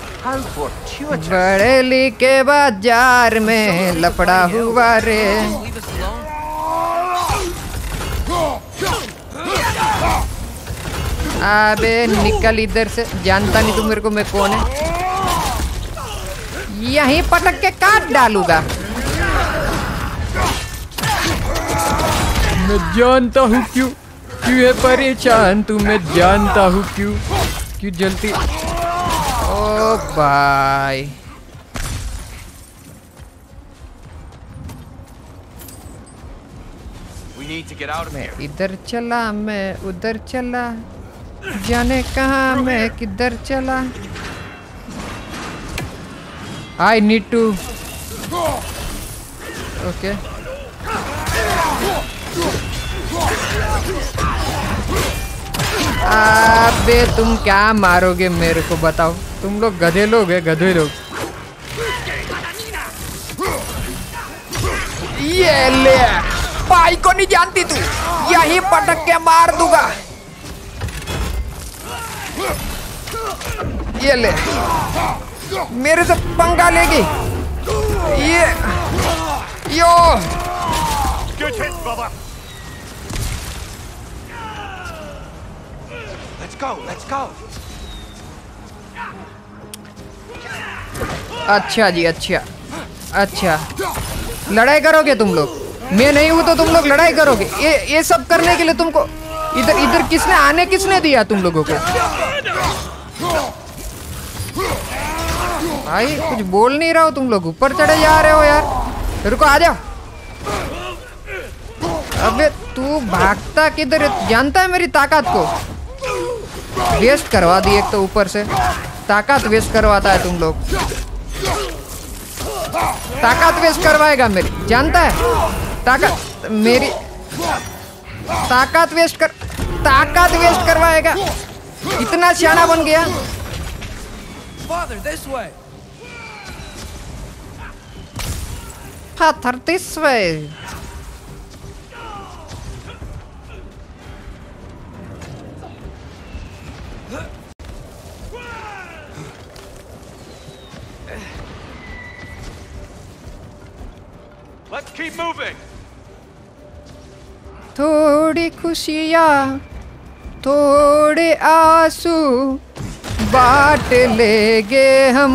बड़ेली के बाज़ार में लफड़ा हुआ रे। अबे निकल इधर से। जानता नहीं तू मेरे को मैं कौन है। यहीं पटक के काट डालूँगा। मैं जानता हूँ क्यों। क्यों है परेशान? तू मैं जानता हूँ क्यों। क्यों जलती। ओ भाई मैं इधर चला मैं उधर चला। जाने कहा मैं किधर चला? आई नीड टू ओके अबे तुम क्या मारोगे मेरे को बताओ? तुम लोग गधे लोग है गधे लोग। ये ले भाई को नहीं जानती तू। यही पटक के मार दूँगा। ये ले मेरे से पंगा लेगी। ये यो। Good go. Let's go. अच्छा जी अच्छा। अच्छा। लड़ाई करोगे तुम लोग? मैं नहीं हूँ तो तुम लोग लड़ाई करोगे। ये ये सब करने के लिए तुमको इधर इधर किसने, आने किसने दिया तुम लोगों को? भाई, कुछ बोल नहीं रहा हो तुम लोग। ऊपर चढ़े जा रहे हो यार। रुको, आ जाओ। अबे, तू भागता किधर जानता है मेरी ताकत को? वेस्ट करवा दी एक तो ऊपर से। ताकत वेस्ट करवाता है तुम लोग। ताकत वेस्ट करवाएगा मेरी। जानता है? ताकत मेरी ताकत वेस्ट कर ताकत वेस्ट करवाएगा। इतना सियाना बन गया। Father, this Let's keep moving. थोड़ी खुशियाँ, थोड़े आँसू बांट लेंगे हम,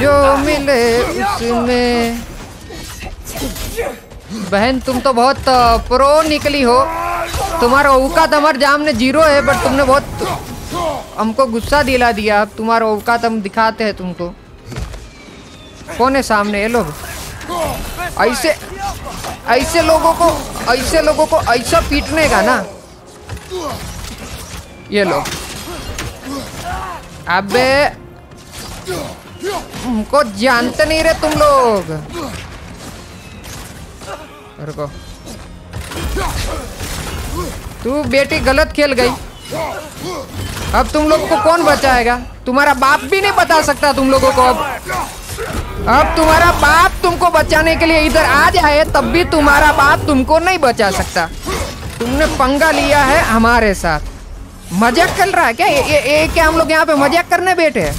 जो मिले उसमें। बहन, तुम तो बहुत प्रो निकली हो। तुम्हारा औकात हमारे सामने ज़ीरो है बट तुमने बहुत हमको गुस्सा दिला दिया। अब तुम्हारा औकात हम दिखाते हैं तुमको। कौन है सामने? ये लोग। ऐसे ऐसे लोगों को, ऐसे लोगों को ऐसा पीटने का ना। ये लो। अबे, हमको जानते नहीं रहे तुम लोग। रुको। तू बेटी गलत खेल गई। अब तुम लोग को कौन बचाएगा? तुम्हारा बाप भी नहीं बता सकता तुम लोगों को अब। अब तुम्हारा बाप तुमको बचाने के लिए इधर आ जाए तब भी तुम्हारा बाप तुमको नहीं बचा सकता। तुमने पंगा लिया है हमारे साथ। मज़ाक कर रहा है क्या? ये, ये, क्या हम लोग यहाँ पे मज़ाक करने बैठे हैं?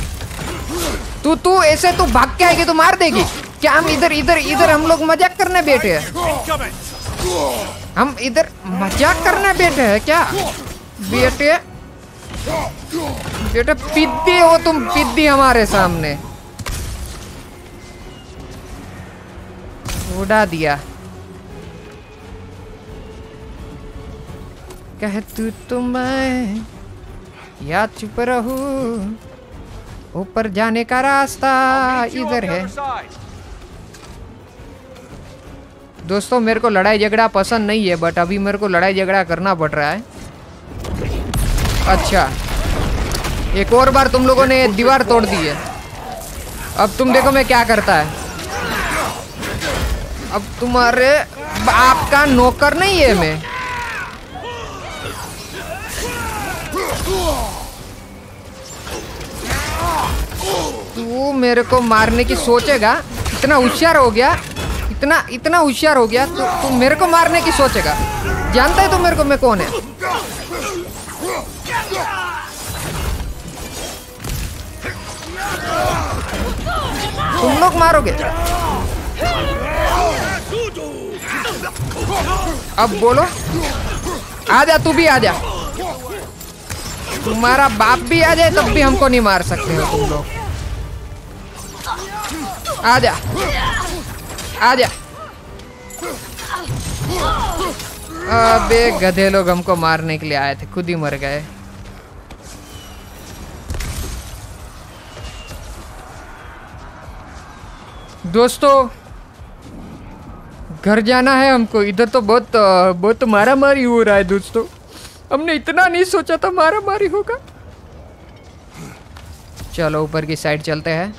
तू तू ऐसे तू भाग के आएगी तो मार देगी। क्या हम इधर इधर इधर हम लोग मज़ाक करने बैठे हैं? हम इधर मज़ाक करने बैठे हैं क्या? बेटे बेटे पिद्दी हो तुम पिद्दी हमारे सामने। उड़ा दिया। कह तू तो मैं या चुप रहू? ऊपर जाने का रास्ता इधर है। दोस्तों मेरे को लड़ाई झगड़ा पसंद नहीं है बट अभी मेरे को लड़ाई झगड़ा करना पड़ रहा है। अच्छा। एक और बार तुम लोगों ने दीवार तोड़ दी है। अब तुम देखो मैं क्या करता है। अब तुम्हारे बाप का नौकर नहीं है मैं। तू मेरे को मारने की सोचेगा? इतना होशियार हो गया? इतना इतना होशियार हो गया तो तू मेरे को मारने की सोचेगा? जानता है तू मेरे को मैं कौन है? तुम लोग मारोगे? अब बोलो। आजा तू भी आजा तुम्हारा बाप भी आ जाए, तब भी हमको नहीं मार सकते हो तुम लोग। आजा आजा अबे, गधे लोग हमको मारने के लिए आए थे, खुद ही मर गए। दोस्तों घर जाना है हमको। इधर तो बहुत बहुत मारा मारी हो रहा है दोस्तों। हमने इतना नहीं सोचा था मारा मारी होगा। चलो ऊपर की साइड चलते हैं।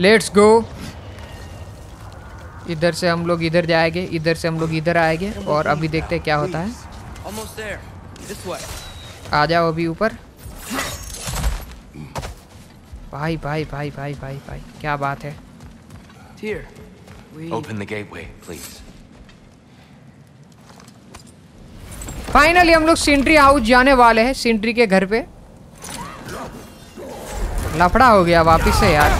लेट्स गो इधर से हम लोग इधर जाएँगे इधर से हम लोग इधर आएँगे और अभी देखते हैं क्या होता है। आ जाओ अभी ऊपर। भाई भाई भाई भाई भाई भाई क्या बात है। We. Open the gateway, please. Finally हम लोग सिंट्री हाउस जाने वाले हैं सिंट्री के घर पे लफड़ा हो गया वापिस से यार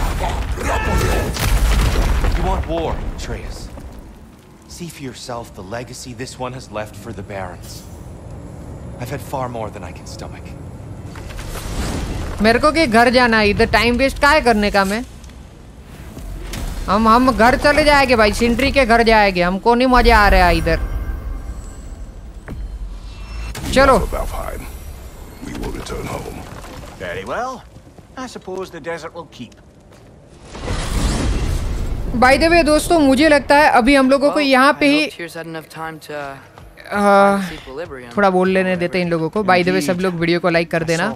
You want war, Atreus. See for yourself the legacy this one has left for the Barons. I've had far more than I can stomach. मेरे को कि घर जाना है इधर टाइम वेस्ट का है करने का मैं हम हम घर चले जाएँगे भाई सिंट्री के घर जाएँगे हमको नहीं मज़ा आ रहा है इधर चलो Valheim. We will return home. Very well. I suppose the desert will keep. By the way दोस्तों मुझे लगता है अभी हम लोगों को यहाँ पे ही आ, थोड़ा बोल लेने देते हैं इन लोगों को बाय द वे सब लोग वीडियो को लाइक कर देना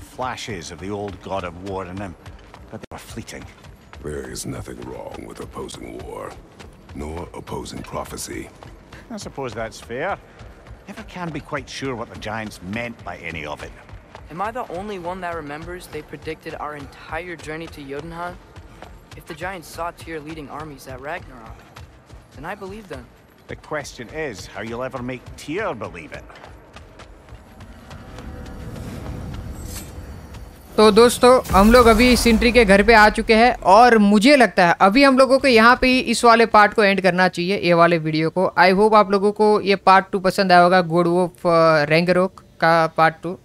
saw flashes of the old god of war in him, but they were fleeting. There is nothing wrong with opposing war, nor opposing prophecy. I suppose that's fair. Never can be quite sure what the Giants meant by any of it. Am I the only one that remembers they predicted our entire journey to Jotunheim? If the giants saw Tyr leading armies at Ragnarok, then I believe them. The question is how you'll ever make Tyr believe it. तो दोस्तों, हम लोग अभी सिंट्री के घर पे आ चुके हैं और मुझे लगता है अभी हम लोगों को यहाँ पे ही इस वाले पार्ट को एंड करना चाहिए, ये वाले वीडियो को। आई होप आप लोगों को ये पार्ट टू पसंद आया होगा गोड ऑफ़ रेंगरोक का पार्ट टू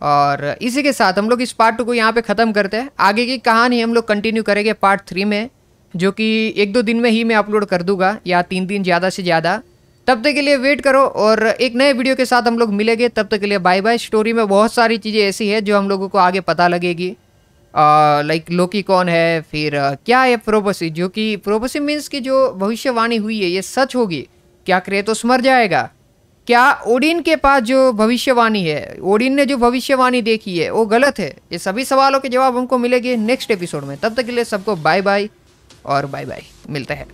और इसी के साथ हम लोग इस पार्ट टू को यहाँ पे ख़त्म करते हैं। आगे की कहानी हम लोग कंटिन्यू करेंगे पार्ट थ्री में, जो कि एक दो दिन में ही मैं अपलोड कर दूँगा, या तीन दिन ज़्यादा से ज़्यादा। तब तक के लिए वेट करो और एक नए वीडियो के साथ हम लोग मिलेंगे। तब तक के लिए बाय बाय स्टोरी में बहुत सारी चीज़ें ऐसी है जो हम लोगों को आगे पता लगेगी। लाइक लोकी कौन है फिर uh, क्या है प्रोपसी जो कि प्रोपसी मीन्स की जो भविष्यवाणी हुई है ये सच होगी। क्या क्रेतोस मर जाएगा? क्या ओडिन के पास जो भविष्यवाणी है ओडिन ने जो भविष्यवाणी देखी है वो गलत है? ये सभी सवालों के जवाब हमको मिलेंगे नेक्स्ट एपिसोड में। तब तक के लिए सबको बाय बाय और बाय बाय मिलते हैं।